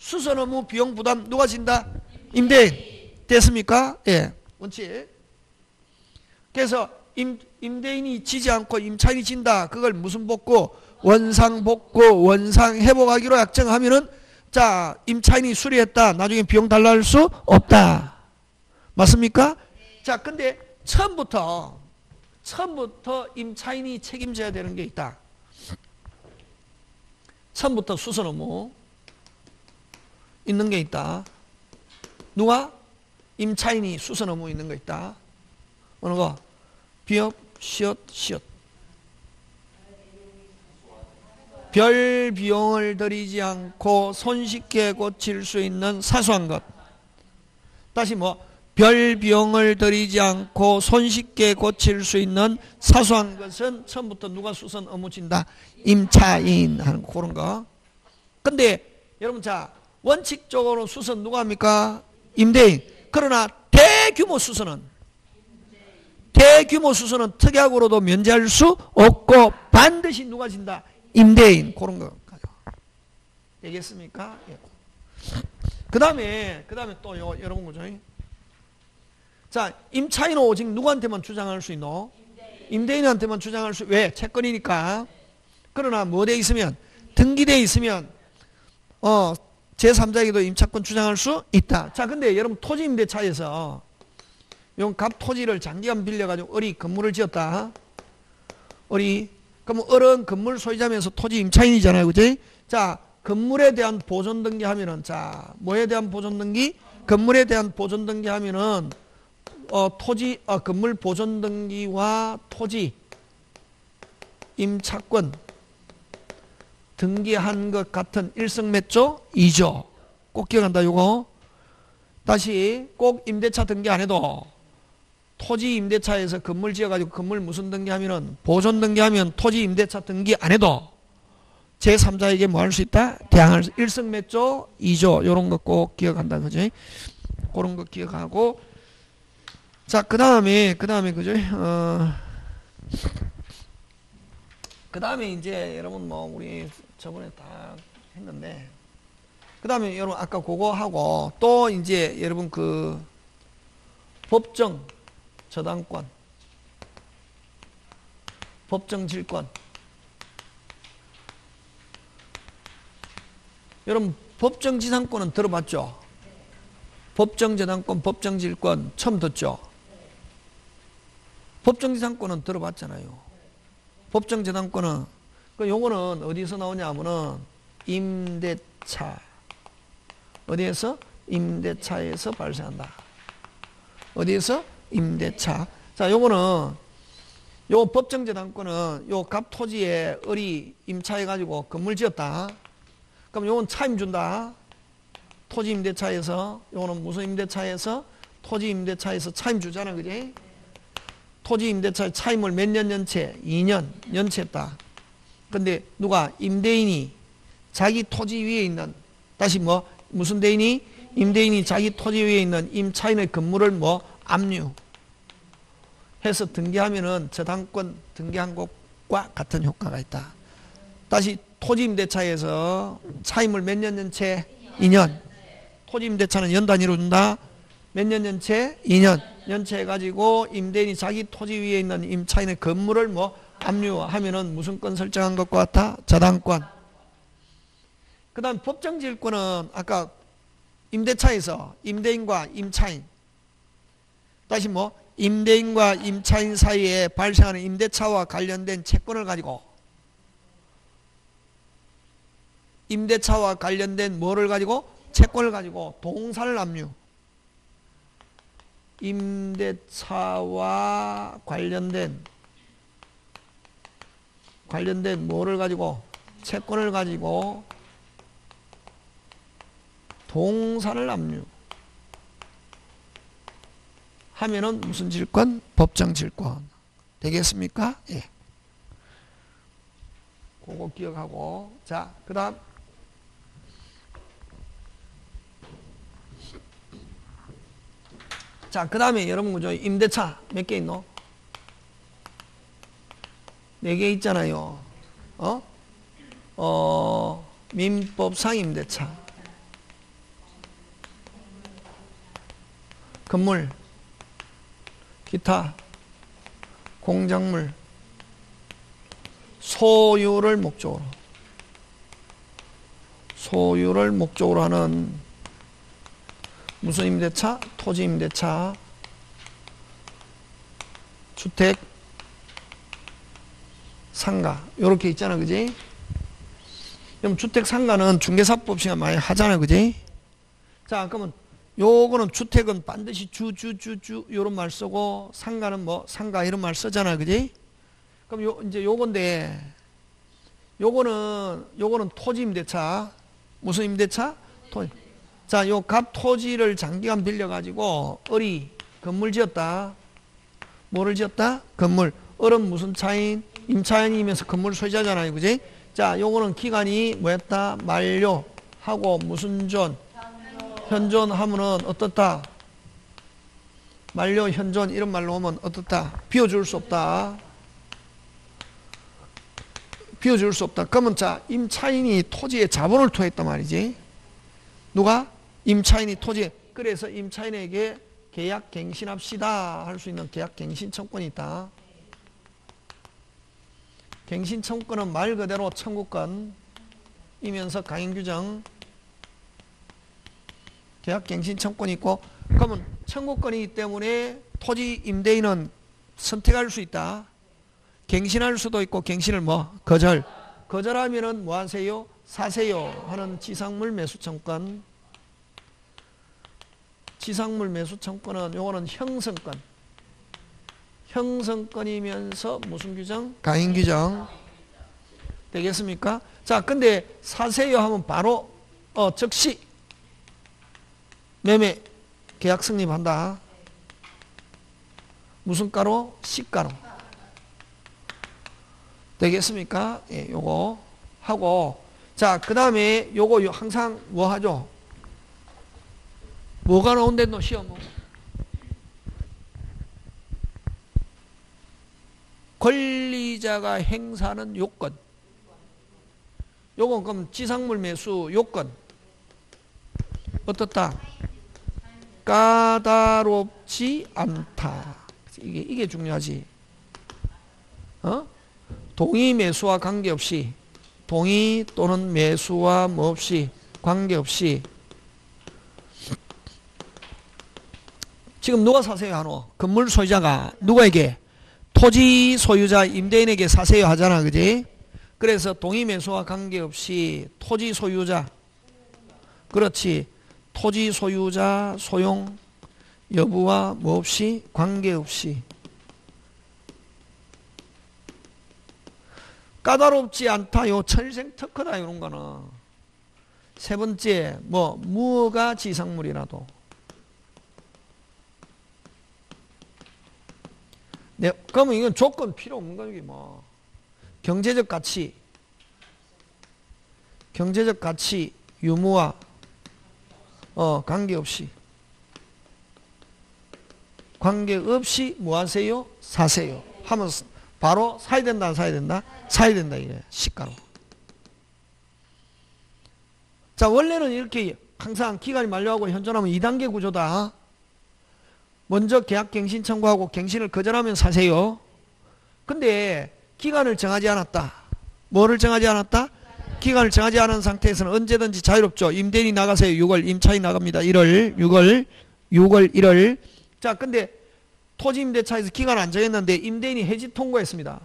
S1: 수선 업무 비용 부담 누가 진다? 임대인 됐습니까? 예 원칙 그래서 임, 임대인이 지지 않고 임차인이 진다 그걸 무슨 복구? 원상 복구 원상 회복하기로 약정하면은 자 임차인이 수리했다 나중에 비용 달라 할 수 없다 맞습니까? 자 근데 처음부터 처음부터 임차인이 책임져야 되는 게 있다 처음부터 수선 업무 있는 게 있다 누가? 임차인이 수선 업무 있는 거 있다 어느 거? 비업 시옷 시옷 별 비용을 들이지 않고 손쉽게 고칠 수 있는 사소한 것. 다시 뭐, 별 비용을 들이지 않고 손쉽게 고칠 수 있는 사소한 것은 처음부터 누가 수선 업무 진다? 임차인 하는 그런 거. 근데 여러분 자, 원칙적으로 수선 누가 합니까? 임대인. 그러나 대규모 수선은 대규모 수선은 특약으로도 면제할 수 없고 반드시 누가 진다? 임대인 그런 거. 되겠습니까? 예. 그 다음에 그 다음에 또 요, 여러분 보죠. 자 임차인은 오직 누구한테만 주장할 수 있노? 임대인. 한테만 주장할 수 왜? 채권이니까. 그러나 뭐돼 있으면 등기돼 있으면 어 제3자에게도 임차권 주장할 수 있다. 자 근데 여러분 토지 임대차에서 용갑 토지를 장기간 빌려가지고 어리 건물을 지었다. 어리 그럼 어른 건물 소유자면서 토지 임차인이잖아요. 그지? 자, 건물에 대한 보존 등기 하면은 자, 뭐에 대한 보존 등기? 건물에 대한 보존 등기 하면은 어, 토지 어, 건물 보존 등기와 토지 임차권 등기한 것 같은 일성 몇 조? 2조. 꼭 기억한다, 요거. 다시 꼭 임대차 등기 안 해도 토지 임대차에서 건물 지어가지고 건물 무슨 등기하면은 보존 등기하면 토지 임대차 등기 안 해도 제3자에게 뭐 할 수 있다? 대항할 수, 일성 몇 조? 2조. 요런 거 꼭 기억한다. 그지? 그런 거 기억하고. 자, 그 다음에, 그 다음에, 그죠? 어, 그 다음에 이제 여러분 뭐 우리 저번에 다 했는데, 그 다음에 여러분 아까 그거 하고 또 이제 여러분 그 법정 저당권, 법정 질권. 여러분 법정 지상권은 들어봤죠? 법정 저당권, 법정 질권 처음 듣죠? 법정 지상권은 들어봤잖아요. 법정 저당권은 그 요거는 어디서 나오냐면은 임대차 어디에서 임대차에서 발생한다. 어디에서 임대차. 자, 요거는 요 법정재단권은 요 갑 토지에 을이 임차해 가지고 건물 지었다. 그럼 요건 차임 준다. 토지 임대차에서 요거는 무슨 임대차에서 토지 임대차에서 차임 주잖아. 그지? 토지 임대차에 차임을 몇 년 연체? 2년 연체했다. 근데 누가 임대인이 자기 토지 위에 있는 다시 뭐 무슨 대인이 임대인이 자기 토지 위에 있는 임차인의 건물을 뭐 압류 해서 등기하면은 저당권 등기한 것과 같은 효과가 있다. 다시 토지 임대차에서 차임을 몇 년 연체? 2년. 토지 임대차는 연 단위로 준다. 몇 년 연체? 2년. 연체해가지고 임대인이 자기 토지 위에 있는 임차인의 건물을 뭐 압류하면은 무슨 권 설정한 것과 같아? 저당권. 그 다음 법정질권은 아까 임대차에서 임대인과 임차인 다시 뭐 임대인과 임차인 사이에 발생하는 임대차와 관련된 채권을 가지고 임대차와 관련된 뭐를 가지고 채권을 가지고 동사를 압류 임대차와 관련된 관련된 뭐를 가지고 채권을 가지고 동사를 압류 하면은 무슨 질권? 법정 질권 되겠습니까? 예. 그거 기억하고 자 그 다음 자, 그 다음에 여러분 그죠? 임대차 몇 개 있노? 네 개 있잖아요. 어? 어, 민법상 임대차. 건물, 기타, 공작물, 소유를 목적으로. 소유를 목적으로 하는 무슨 임대차? 토지 임대차. 주택, 상가. 요렇게 있잖아. 그지? 그럼 주택 상가는 중개사법 시간 많이 하잖아. 그지? 자, 그러면 요거는 주택은 반드시 주, 주, 주, 주, 요런 말 쓰고, 상가는 뭐, 상가 이런 말 쓰잖아. 그지? 그럼 요, 이제 요건데, 요거는, 요거는 토지 임대차. 무슨 임대차? 토지. 자, 요 갑 토지를 장기간 빌려가지고 을이 건물 지었다. 뭐를 지었다? 건물. 을은 무슨 차인? 임차인이면서 건물 소유자잖아요. 그지? 자, 요거는 기간이 뭐였다? 만료 하고 무슨 존? 현존 하면은 어떻다? 만료, 현존 이런 말로 오면 어떻다? 비워줄 수 없다. 비워줄 수 없다. 그러면 자, 임차인이 토지에 자본을 투했단 말이지. 누가? 임차인이 토지 그래서 임차인에게 계약 갱신합시다 할 수 있는 계약 갱신 청권이 있다. 갱신 청권은 말 그대로 청구권이면서 강행 규정 계약 갱신 청권이 있고 그러면 청구권이기 때문에 토지 임대인은 선택할 수 있다. 갱신할 수도 있고 갱신을 뭐 거절 거절하면은 뭐 하세요? 사세요 하는 지상물 매수 청권 지상물 매수 청권은 요거는 형성권. 형성권이면서 무슨 규정? 가인 규정. 되겠습니까? 자, 근데 사세요 하면 바로 어 즉시 매매 계약 성립한다. 무슨 가로? 시가로. 되겠습니까? 예, 요거 하고 자, 그 다음에 요거 항상 뭐 하죠? 뭐가 나온댔노 시험 권리자가 행사하는 요건 요건 그럼 지상물 매수 요건 어떻다? 까다롭지 않다. 이게 이게 중요하지. 어? 동의 매수와 관계없이 동의 또는 매수와 뭐 없이 관계없이 지금 누가 사세요 하노? 건물 소유자가 누구에게? 토지 소유자 임대인에게 사세요 하잖아. 그지? 그래서 동의 매수와 관계없이 토지 소유자 그렇지. 토지 소유자 소용 여부와 뭐 없이 관계없이 까다롭지 않다. 요 천생 특허다 이런 거는 세 번째 뭐 무가 지상물이라도 네, 그러면 이건 조건 필요 없는 거지 뭐. 경제적 가치, 경제적 가치 유무와 어, 관계없이 관계없이 뭐 하세요? 사세요. 하면 바로 사야 된다 안 사야 된다? 사야 된다 이게 시가로. 자 원래는 이렇게 항상 기간이 만료하고 현존하면 2단계 구조다. 먼저 계약 갱신 청구하고 갱신을 거절하면 사세요. 근데 기간을 정하지 않았다. 뭐를 정하지 않았다? 기간을 정하지 않은 상태에서는 언제든지 자유롭죠. 임대인이 나가세요. 6월 임차인 나갑니다. 1월 6월 6월 1월 자 근데 토지임대차에서 기간 안 정했는데 임대인이 해지 통과했습니다.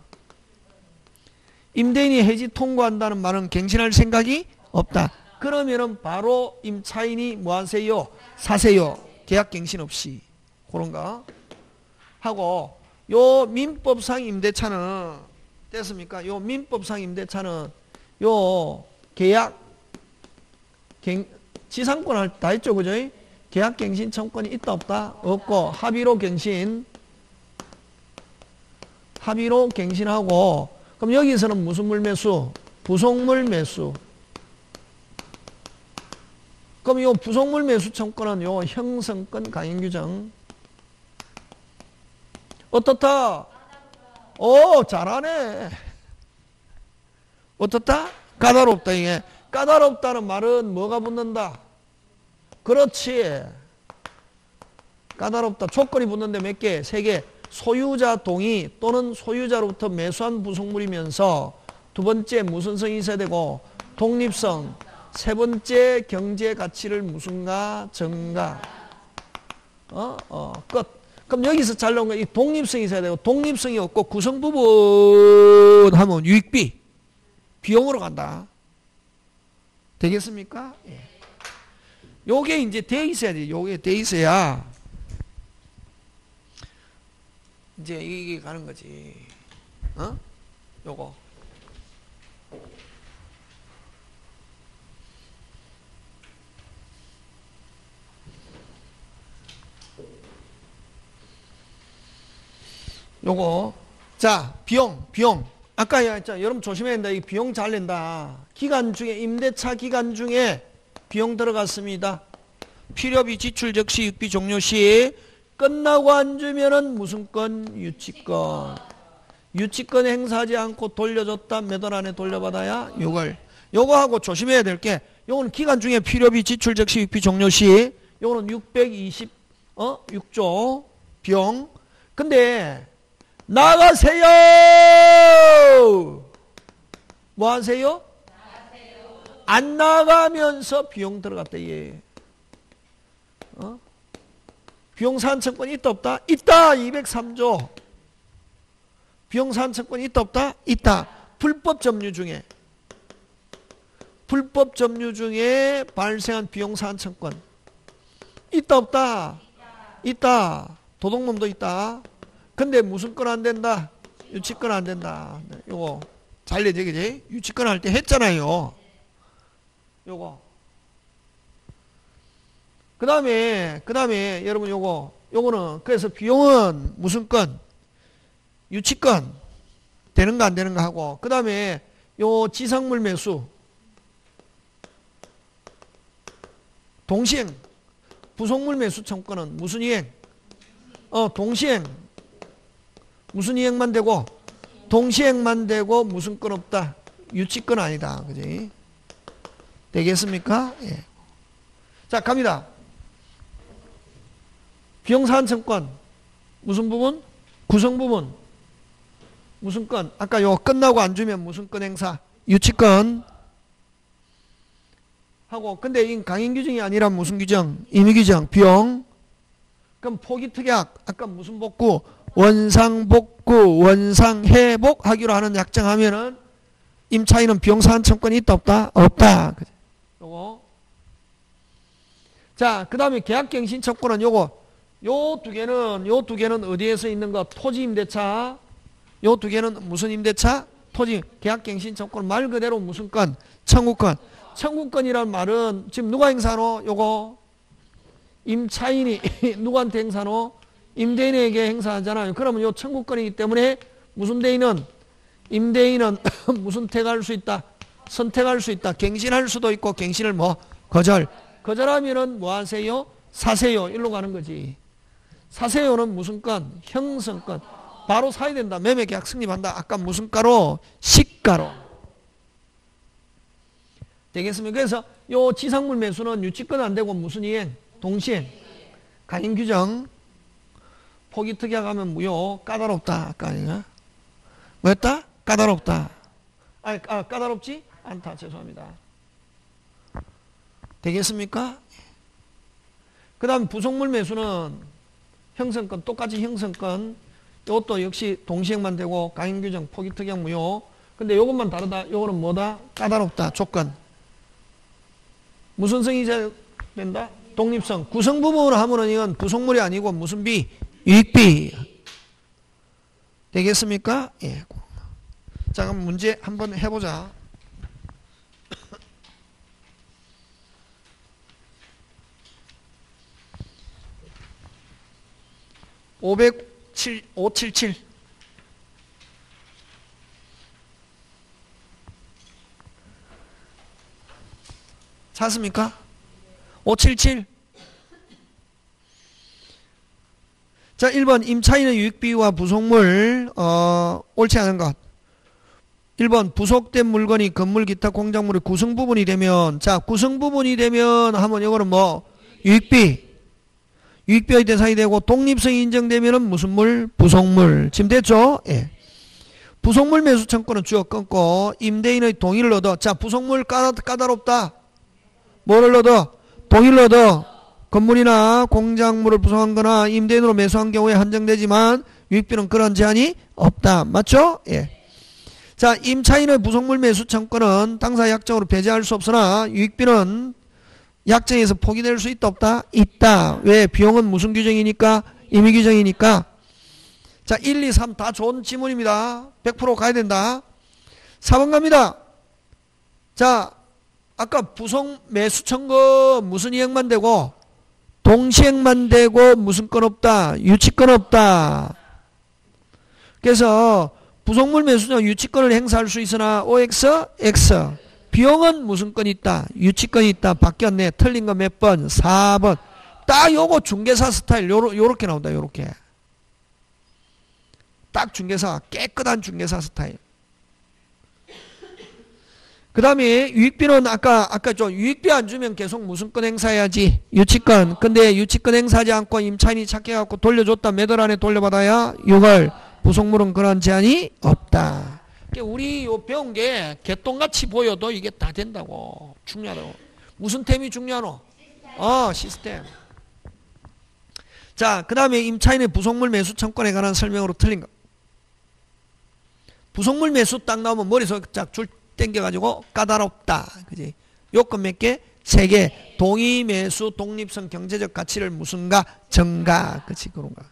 S1: 임대인이 해지 통과한다는 말은 갱신할 생각이 없다. 그러면은 바로 임차인이 뭐 하세요? 사세요. 계약 갱신 없이. 그런가? 하고 요 민법상 임대차는 됐습니까? 요 민법상 임대차는 요 계약 갱, 지상권 할다 했죠, 그죠? 계약 갱신 청권이 있다 없다 없고 합의로 갱신 합의로 갱신하고 그럼 여기서는 무슨 물 매수? 부속물 매수. 그럼 요 부속물 매수 청권은 요 형성권 강행 규정 어떻다? 오 잘하네. 어떻다? 까다롭다 이게. 까다롭다는 말은 뭐가 붙는다? 그렇지. 까다롭다. 조건이 붙는데 몇 개? 세 개. 소유자 동의 또는 소유자로부터 매수한 부속물이면서 두 번째 무슨 성이 있어야 되고 독립성 세 번째 경제 가치를 무슨가 증가 어? 어, 끝. 그럼 여기서 잘 나온 거이 독립성이 있어야 되고 독립성이 없고 구성 부분 하면 유익비 비용으로 간다. 되겠습니까? 예. 요게 이제 돼 있어야 돼. 요게 돼 있어야 이제 이게 가는 거지. 어? 요거. 요거. 자, 비용, 비용. 아까 했잖아. 여러분 조심해야 된다. 이 비용 잘 낸다. 기간 중에, 임대차 기간 중에 비용 들어갔습니다. 필요비 지출 즉시 육비 종료 시 끝나고 안 주면은 무슨 건? 유치권. 유치권 행사하지 않고 돌려줬다. 몇 월 안에 돌려받아야? 6월. 요거 하고 조심해야 될 게, 요거는 기간 중에 필요비 지출 즉시 육비 종료 시, 요거는 620, 어? 6조 비용. 근데, 나가세요! 뭐 하세요? 안 나가면서 비용 들어갔다, 얘. 어? 비용 산청권이 있다 없다? 있다. 203조. 비용 산청권이 있다 없다? 있다. 불법 점유 중에 불법 점유 중에 발생한 비용 산청권 있다 없다? 있다. 도둑놈도 있다. 근데 무슨 건 안 된다? 유치권 안 된다. 네, 요거 잘 내지 그지? 유치권 할 때 했잖아요. 요거 그 다음에, 그 다음에, 여러분 요거, 요거는, 그래서 비용은 무슨 건? 유치권. 되는가 안 되는가 하고, 그 다음에, 요 지상물 매수. 동시행. 부속물 매수 청권은 무슨 이행? 어, 동시행. 무슨 이행만 되고? 동시행만 되고, 무슨 건 없다? 유치권 아니다. 그지? 되겠습니까? 예. 자, 갑니다. 비용사한청권 무슨 부분? 구성 부분 무슨 건? 아까 요 끝나고 안 주면 무슨 건 행사? 유치권 하고 근데 이 강행 규정이 아니라 무슨 규정? 임의 규정 비용 그럼 포기 특약 아까 무슨 복구? 원상 복구 원상 회복 하기로 하는 약정하면은 임차인은 비용사한 청권이 있다 없다? 없다. 요거 자, 그 다음에 계약갱신청권은 요거 요 두 개는 요 두 개는 어디에서 있는 거? 토지 임대차. 요 두 개는 무슨 임대차? 토지 계약갱신 청권 말 그대로 무슨 건? 청구권. 청구권이란 말은 지금 누가 행사노? 요거 임차인이 누구한테 행사노? 임대인에게 행사하잖아요. 그러면 요 청구권이기 때문에 무슨 대인은 임대인은 무슨 택할 수 있다? 선택할 수 있다. 갱신할 수도 있고 갱신을 뭐 거절. 거절하면은 뭐 하세요? 사세요. 일로 가는 거지. 사세요는 무슨 건? 형성권. 바로 사야 된다. 매매 계약 승립한다. 아까 무슨 가로? 시가로. 되겠습니까? 그래서 요 지상물 매수는 유치권 안 되고 무슨 이행? 동시행. 가행 규정. 포기 특약하면 무효. 까다롭다. 아까 아닌가? 뭐였다? 까다롭다. 아, 아 까다롭지? 않다. 죄송합니다. 되겠습니까? 그 다음 부속물 매수는 형성권 똑같이 형성권 이것도 역시 동시행만 되고 강행규정 포기 특약 무효 근데 이것만 다르다 요거는 뭐다 까다롭다 조건 무슨 성이 된다 독립성 구성 부분을 하면은 이건 부속물이 아니고 무슨 비 유익비 되겠습니까 예 자, 그럼 문제 한번 해보자. 507, 577. 찾습니까? 577. 자, 1번 임차인의 유익비와 부속물 어, 옳지 않은 것. 1번 부속된 물건이 건물 기타 공작물의 구성 부분이 되면 자, 구성 부분이 되면 하면 이거는 뭐 유익비 유익비의 대상이 되고 독립성이 인정되면은 무슨 물? 부속물. 지금 됐죠? 예. 부속물 매수 청구는 주어 끊고 임대인의 동의를 얻어. 자, 부속물 까다, 까다롭다. 뭐를 얻어? 얻어. 건물이나 공작물을 부속한 거나 임대인으로 매수한 경우에 한정되지만 유익비는 그런 제한이 없다. 맞죠? 예. 자, 임차인의 부속물 매수 청구는 당사 약정으로 배제할 수 없으나 유익비는 약정에서 포기될 수 있다 없다? 있다. 왜? 비용은 무슨 규정이니까? 임의 규정이니까. 자, 1, 2, 3 다 좋은 지문입니다. 100% 가야 된다. 4번 갑니다. 자, 아까 부속 매수 청구 무슨 이행만 되고 동시행만 되고 무슨 건 없다. 유치권 없다. 그래서 부속물 매수는 유치권을 행사할 수 있으나 OX, X. 비용은 무슨 건이 있다. 유치권이 있다. 바뀌었네. 틀린 거 몇 번? 4번. 딱 요거 중개사 스타일 요러, 요렇게 나온다. 요렇게. 딱 중개사. 깨끗한 중개사 스타일. 그 다음에 유익비는 아까 아까 좀 유익비 안 주면 계속 무슨 건 행사해야지? 유치권. 근데 유치권 행사하지 않고 임차인이 착해갖고 돌려줬다. 몇 월 안에 돌려받아야 6월 부속물은 그런 제한이 없다. 우리 요 배운 게 개똥같이 보여도 이게 다 된다고. 중요하다고. 무슨 템이 중요하노? 어 시스템. 자 그 다음에 임차인의 부속물 매수 청권에 관한 설명으로 틀린 거. 부속물 매수 딱 나오면 머릿속에 쫙 줄 땡겨가지고 까다롭다. 그지? 요건 몇 개? 세 개. 동의, 매수, 독립성, 경제적 가치를 무슨가? 정가. 그치? 그런가.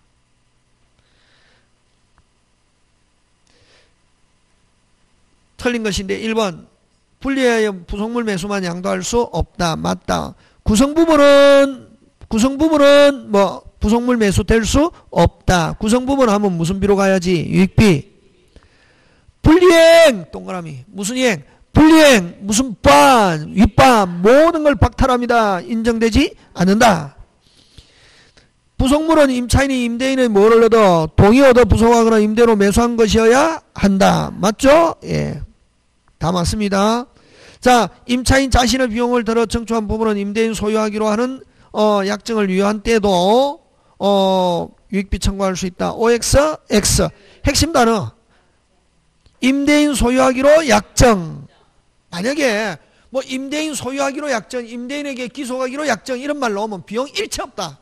S1: 틀린 것인데 1번 분리하여 부속물 매수만 양도할 수 없다. 맞다. 구성부분은 구성부분은 뭐 부속물 매수 될 수 없다. 구성부분 하면 무슨 비로 가야지? 유익비. 분리행 동그라미. 무슨 이행? 분리행 무슨 반 윗반 모든 걸 박탈합니다. 인정되지 않는다. 부속물은 임차인이 임대인의 뭐를 얻어 동의 얻어 부속하거나 임대로 매수한 것이어야 한다. 맞죠? 예 다 맞습니다. 자 임차인 자신의 비용을 들어 청초한 부분은 임대인 소유하기로 하는 어, 약정을 유효한 때도 어, 유익비 청구할 수 있다. OX X. 핵심 단어 임대인 소유하기로 약정. 만약에 뭐 임대인 소유하기로 약정, 임대인에게 기소하기로 약정 이런 말 나오면 비용 일체 없다.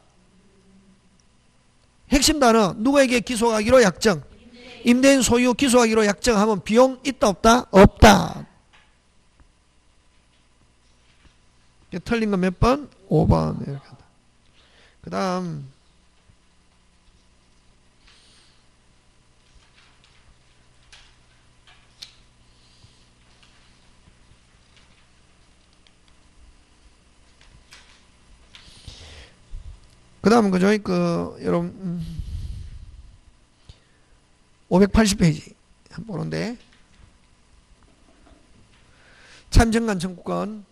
S1: 핵심 단어 누구에게 기소하기로 약정. 임대인 소유 기소하기로 약정하면 비용 있다 없다? 없다. 틀린 거몇 번? 5번. 그 다음 그 다음은 그죠? 그, 여러분, 음, 580페이지. 한번 보는데. 참정관 청구권.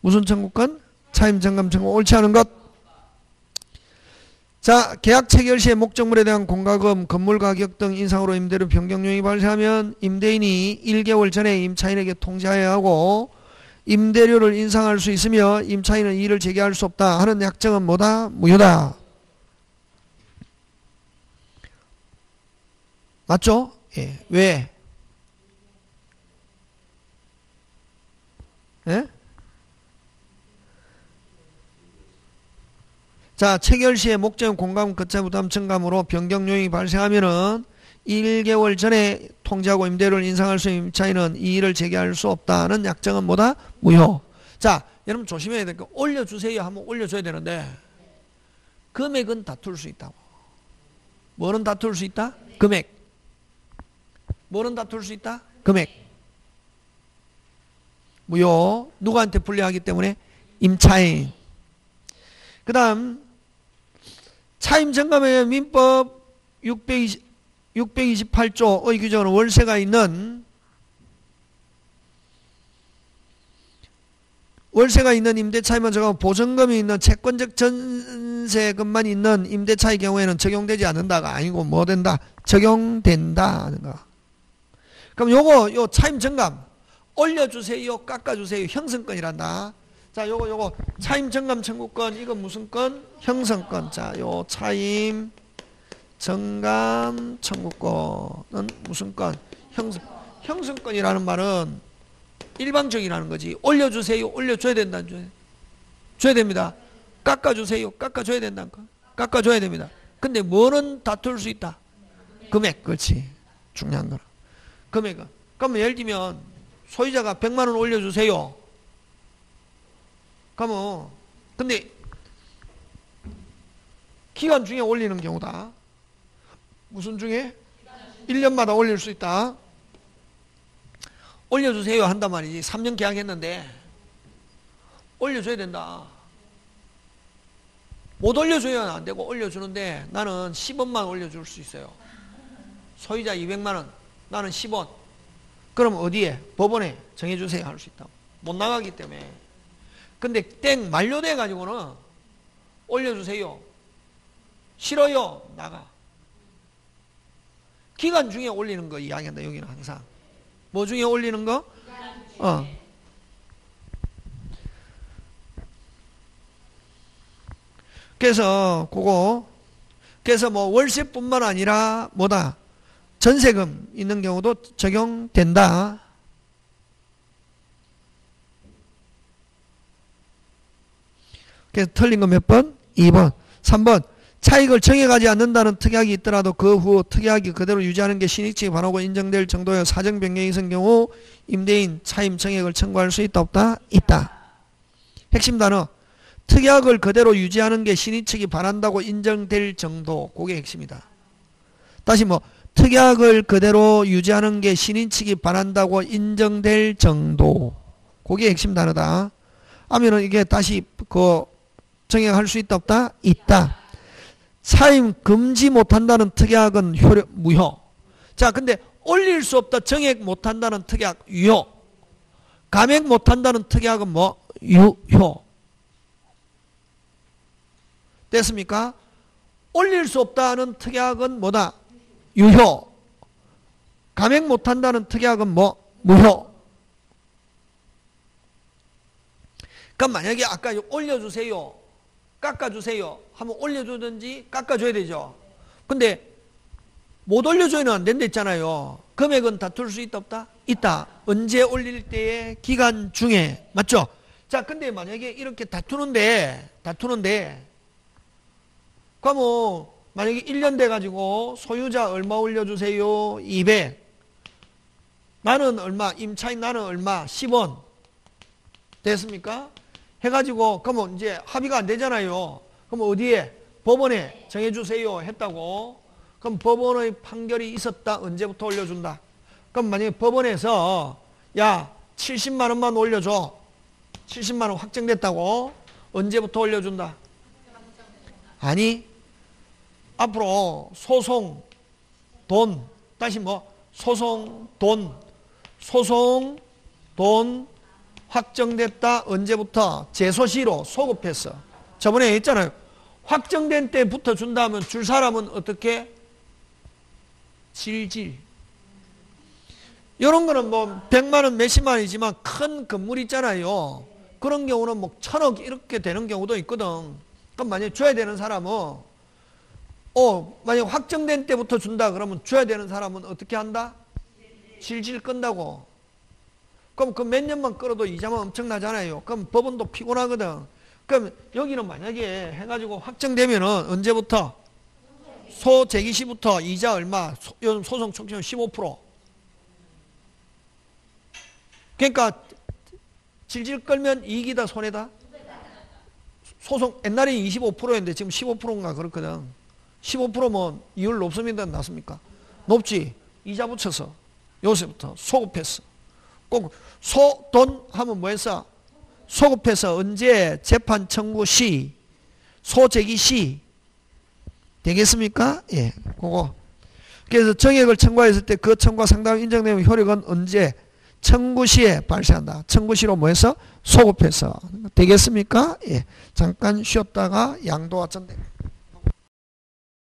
S1: 무슨 청구권? 차임정감 청구. 옳지 않은 것. 자, 계약 체결 시에 목적물에 대한 공과금, 건물 가격 등 인상으로 임대료 변경료이 발생하면 임대인이 1개월 전에 임차인에게 통지하여야 하고 임대료를 인상할 수 있으며 임차인은 이를 제기할 수 없다 하는 약정은 뭐다? 무효다. 맞죠? 예. 왜? 예? 자, 체결 시에 목적 공감 거차 부담 증감으로 변경 요인이 발생하면은 1개월 전에 통지하고 임대료를 인상할 수 있는 임차인은 이 일을 제기할 수 없다는 약정은 뭐다? 무효. 자, 여러분 조심해야 될거 올려주세요 하면 올려줘야 되는데 금액은 다툴 수 있다고. 뭐는 다툴 수 있다? 금액. 뭐는 다툴 수 있다? 금액. 무효. 누구한테 불리하기 때문에 임차인. 그 다음 차임 정감의 민법 620, 628조의 규정은 월세가 있는 월세가 있는 임대차이만 적하고 보증금이 있는 채권적 전세금만 있는 임대차의 경우에는 적용되지 않는다가 아니고 뭐 된다? 적용된다 하는 거. 그럼 요거 요 차임 정감 올려주세요, 깎아주세요 형성권이란다. 자, 요거 요거 차임 정감 청구권 이거 무슨 건? 형성권. 자, 요 차임 정감 청구권은 무슨 건? 형성 형성권이라는 말은 일방적이라는 거지. 올려주세요. 올려줘야 된다. 줘야 됩니다. 깎아주세요. 깎아줘야 된다. 깎아줘야 됩니다. 근데 뭐는 다툴 수 있다? 금액. 그렇지. 중요한 거는. 금액은. 그러면 예를 들면 소유자가 100만 원 올려주세요. 그러면 근데 기간 중에 올리는 경우다. 무슨 중에? 1년마다 올릴 수 있다. 올려주세요 한단 말이지. 3년 계약했는데 올려줘야 된다. 못 올려줘야 안 되고 올려주는데 나는 10원만 올려줄 수 있어요. 소유자 200만 원, 나는 10원. 그럼 어디에? 법원에 정해주세요 할 수 있다. 못 나가기 때문에. 근데 땡 만료돼 가지고는 올려주세요. 싫어요. 나가. 기간 중에 올리는 거 이야기한다. 여기는 항상. 뭐 중에 올리는 거? 어. 그래서 그거 그래서 뭐 월세뿐만 아니라 뭐다 전세금 있는 경우도 적용된다. 그래서 틀린 거 몇 번? 2번. 3번. 차익을 정해가지 않는다는 특약이 있더라도 그 후 특약이 그대로 유지하는 게 신익치에 반하고 인정될 정도의 사정 변경이 있은 경우 임대인 차임 정액을 청구할 수 있다 없다? 있다. 핵심 단어 특약을 그대로 유지하는 게 신의 측이 바란다고 인정될 정도 그게 핵심이다. 다시 뭐 특약을 그대로 유지하는 게 신의 측이 바란다고 인정될 정도 그게 핵심 단어다. 하면은 이게 다시 그 정액할 수 있다 없다? 있다. 사임 금지 못한다는 특약은 효력 무효. 자, 근데 올릴 수 없다 정액 못한다는 특약 유효. 감액 못한다는 특약은 뭐 유효. 됐습니까? 올릴 수 없다는 특약은 뭐다? 유효. 감액 못한다는 특약은 뭐 무효. 그럼 만약에 아까 올려주세요. 깎아주세요. 하면 올려주든지 깎아줘야 되죠. 근데 못 올려줘야 안 된다 했잖아요. 금액은 다툴 수 있다 없다? 있다. 언제 올릴 때의 기간 중에 맞죠? 자 근데 만약에 이렇게 다투는데 다투는데 그러면 만약에 1년 돼 가지고 소유자 얼마 올려 주세요 200 나는 얼마 임차인 나는 얼마 10원 됐습니까? 해 가지고 그러면 이제 합의가 안 되잖아요. 그럼 어디에 법원에 정해주세요 했다고. 그럼 법원의 판결이 있었다. 언제부터 올려준다. 그럼 만약에 법원에서 야 70만 원만 올려줘. 70만 원 확정됐다고. 언제부터 올려준다. 아니 앞으로 소송 돈 다시 뭐 소송 돈 소송 돈 확정됐다 언제부터 재소시로 소급했어 저번에 했잖아요 확정된 때부터 준다면 줄 사람은 어떻게 질질 이런 거는 뭐 100만 원 몇십만 원이지만 큰 건물 있잖아요 그런 경우는 뭐 천억 이렇게 되는 경우도 있거든 그럼 만약에 줘야 되는 사람은 어 만약 확정된 때부터 준다 그러면 줘야 되는 사람은 어떻게 한다? 질질 끈다고 그럼 그 몇 년만 끌어도 이자만 엄청나잖아요. 그럼 법원도 피곤하거든. 그럼 여기는 만약에 해가지고 확정되면은 언제부터? 소 제기 시부터 이자 얼마? 소, 소송 총치는 15%. 그러니까 질질 끌면 이익이다 손해다? 소송 옛날에 25%였는데 지금 15%인가 그렇거든. 15%면 이율 높습니다. 낮습니까? 높지. 이자 붙여서. 요새부터 소급해서 꼭 소 돈 하면 뭐 했어? 소급해서 언제 재판 청구 시 소제기 시 되겠습니까? 예, 그거. 그래서 정액을 청구했을 때 그 청구가 상당 인정되면 효력은 언제 청구 시에 발생한다. 청구 시로 뭐 해서 소급해서 되겠습니까? 예. 잠깐 쉬었다가 양도와 전대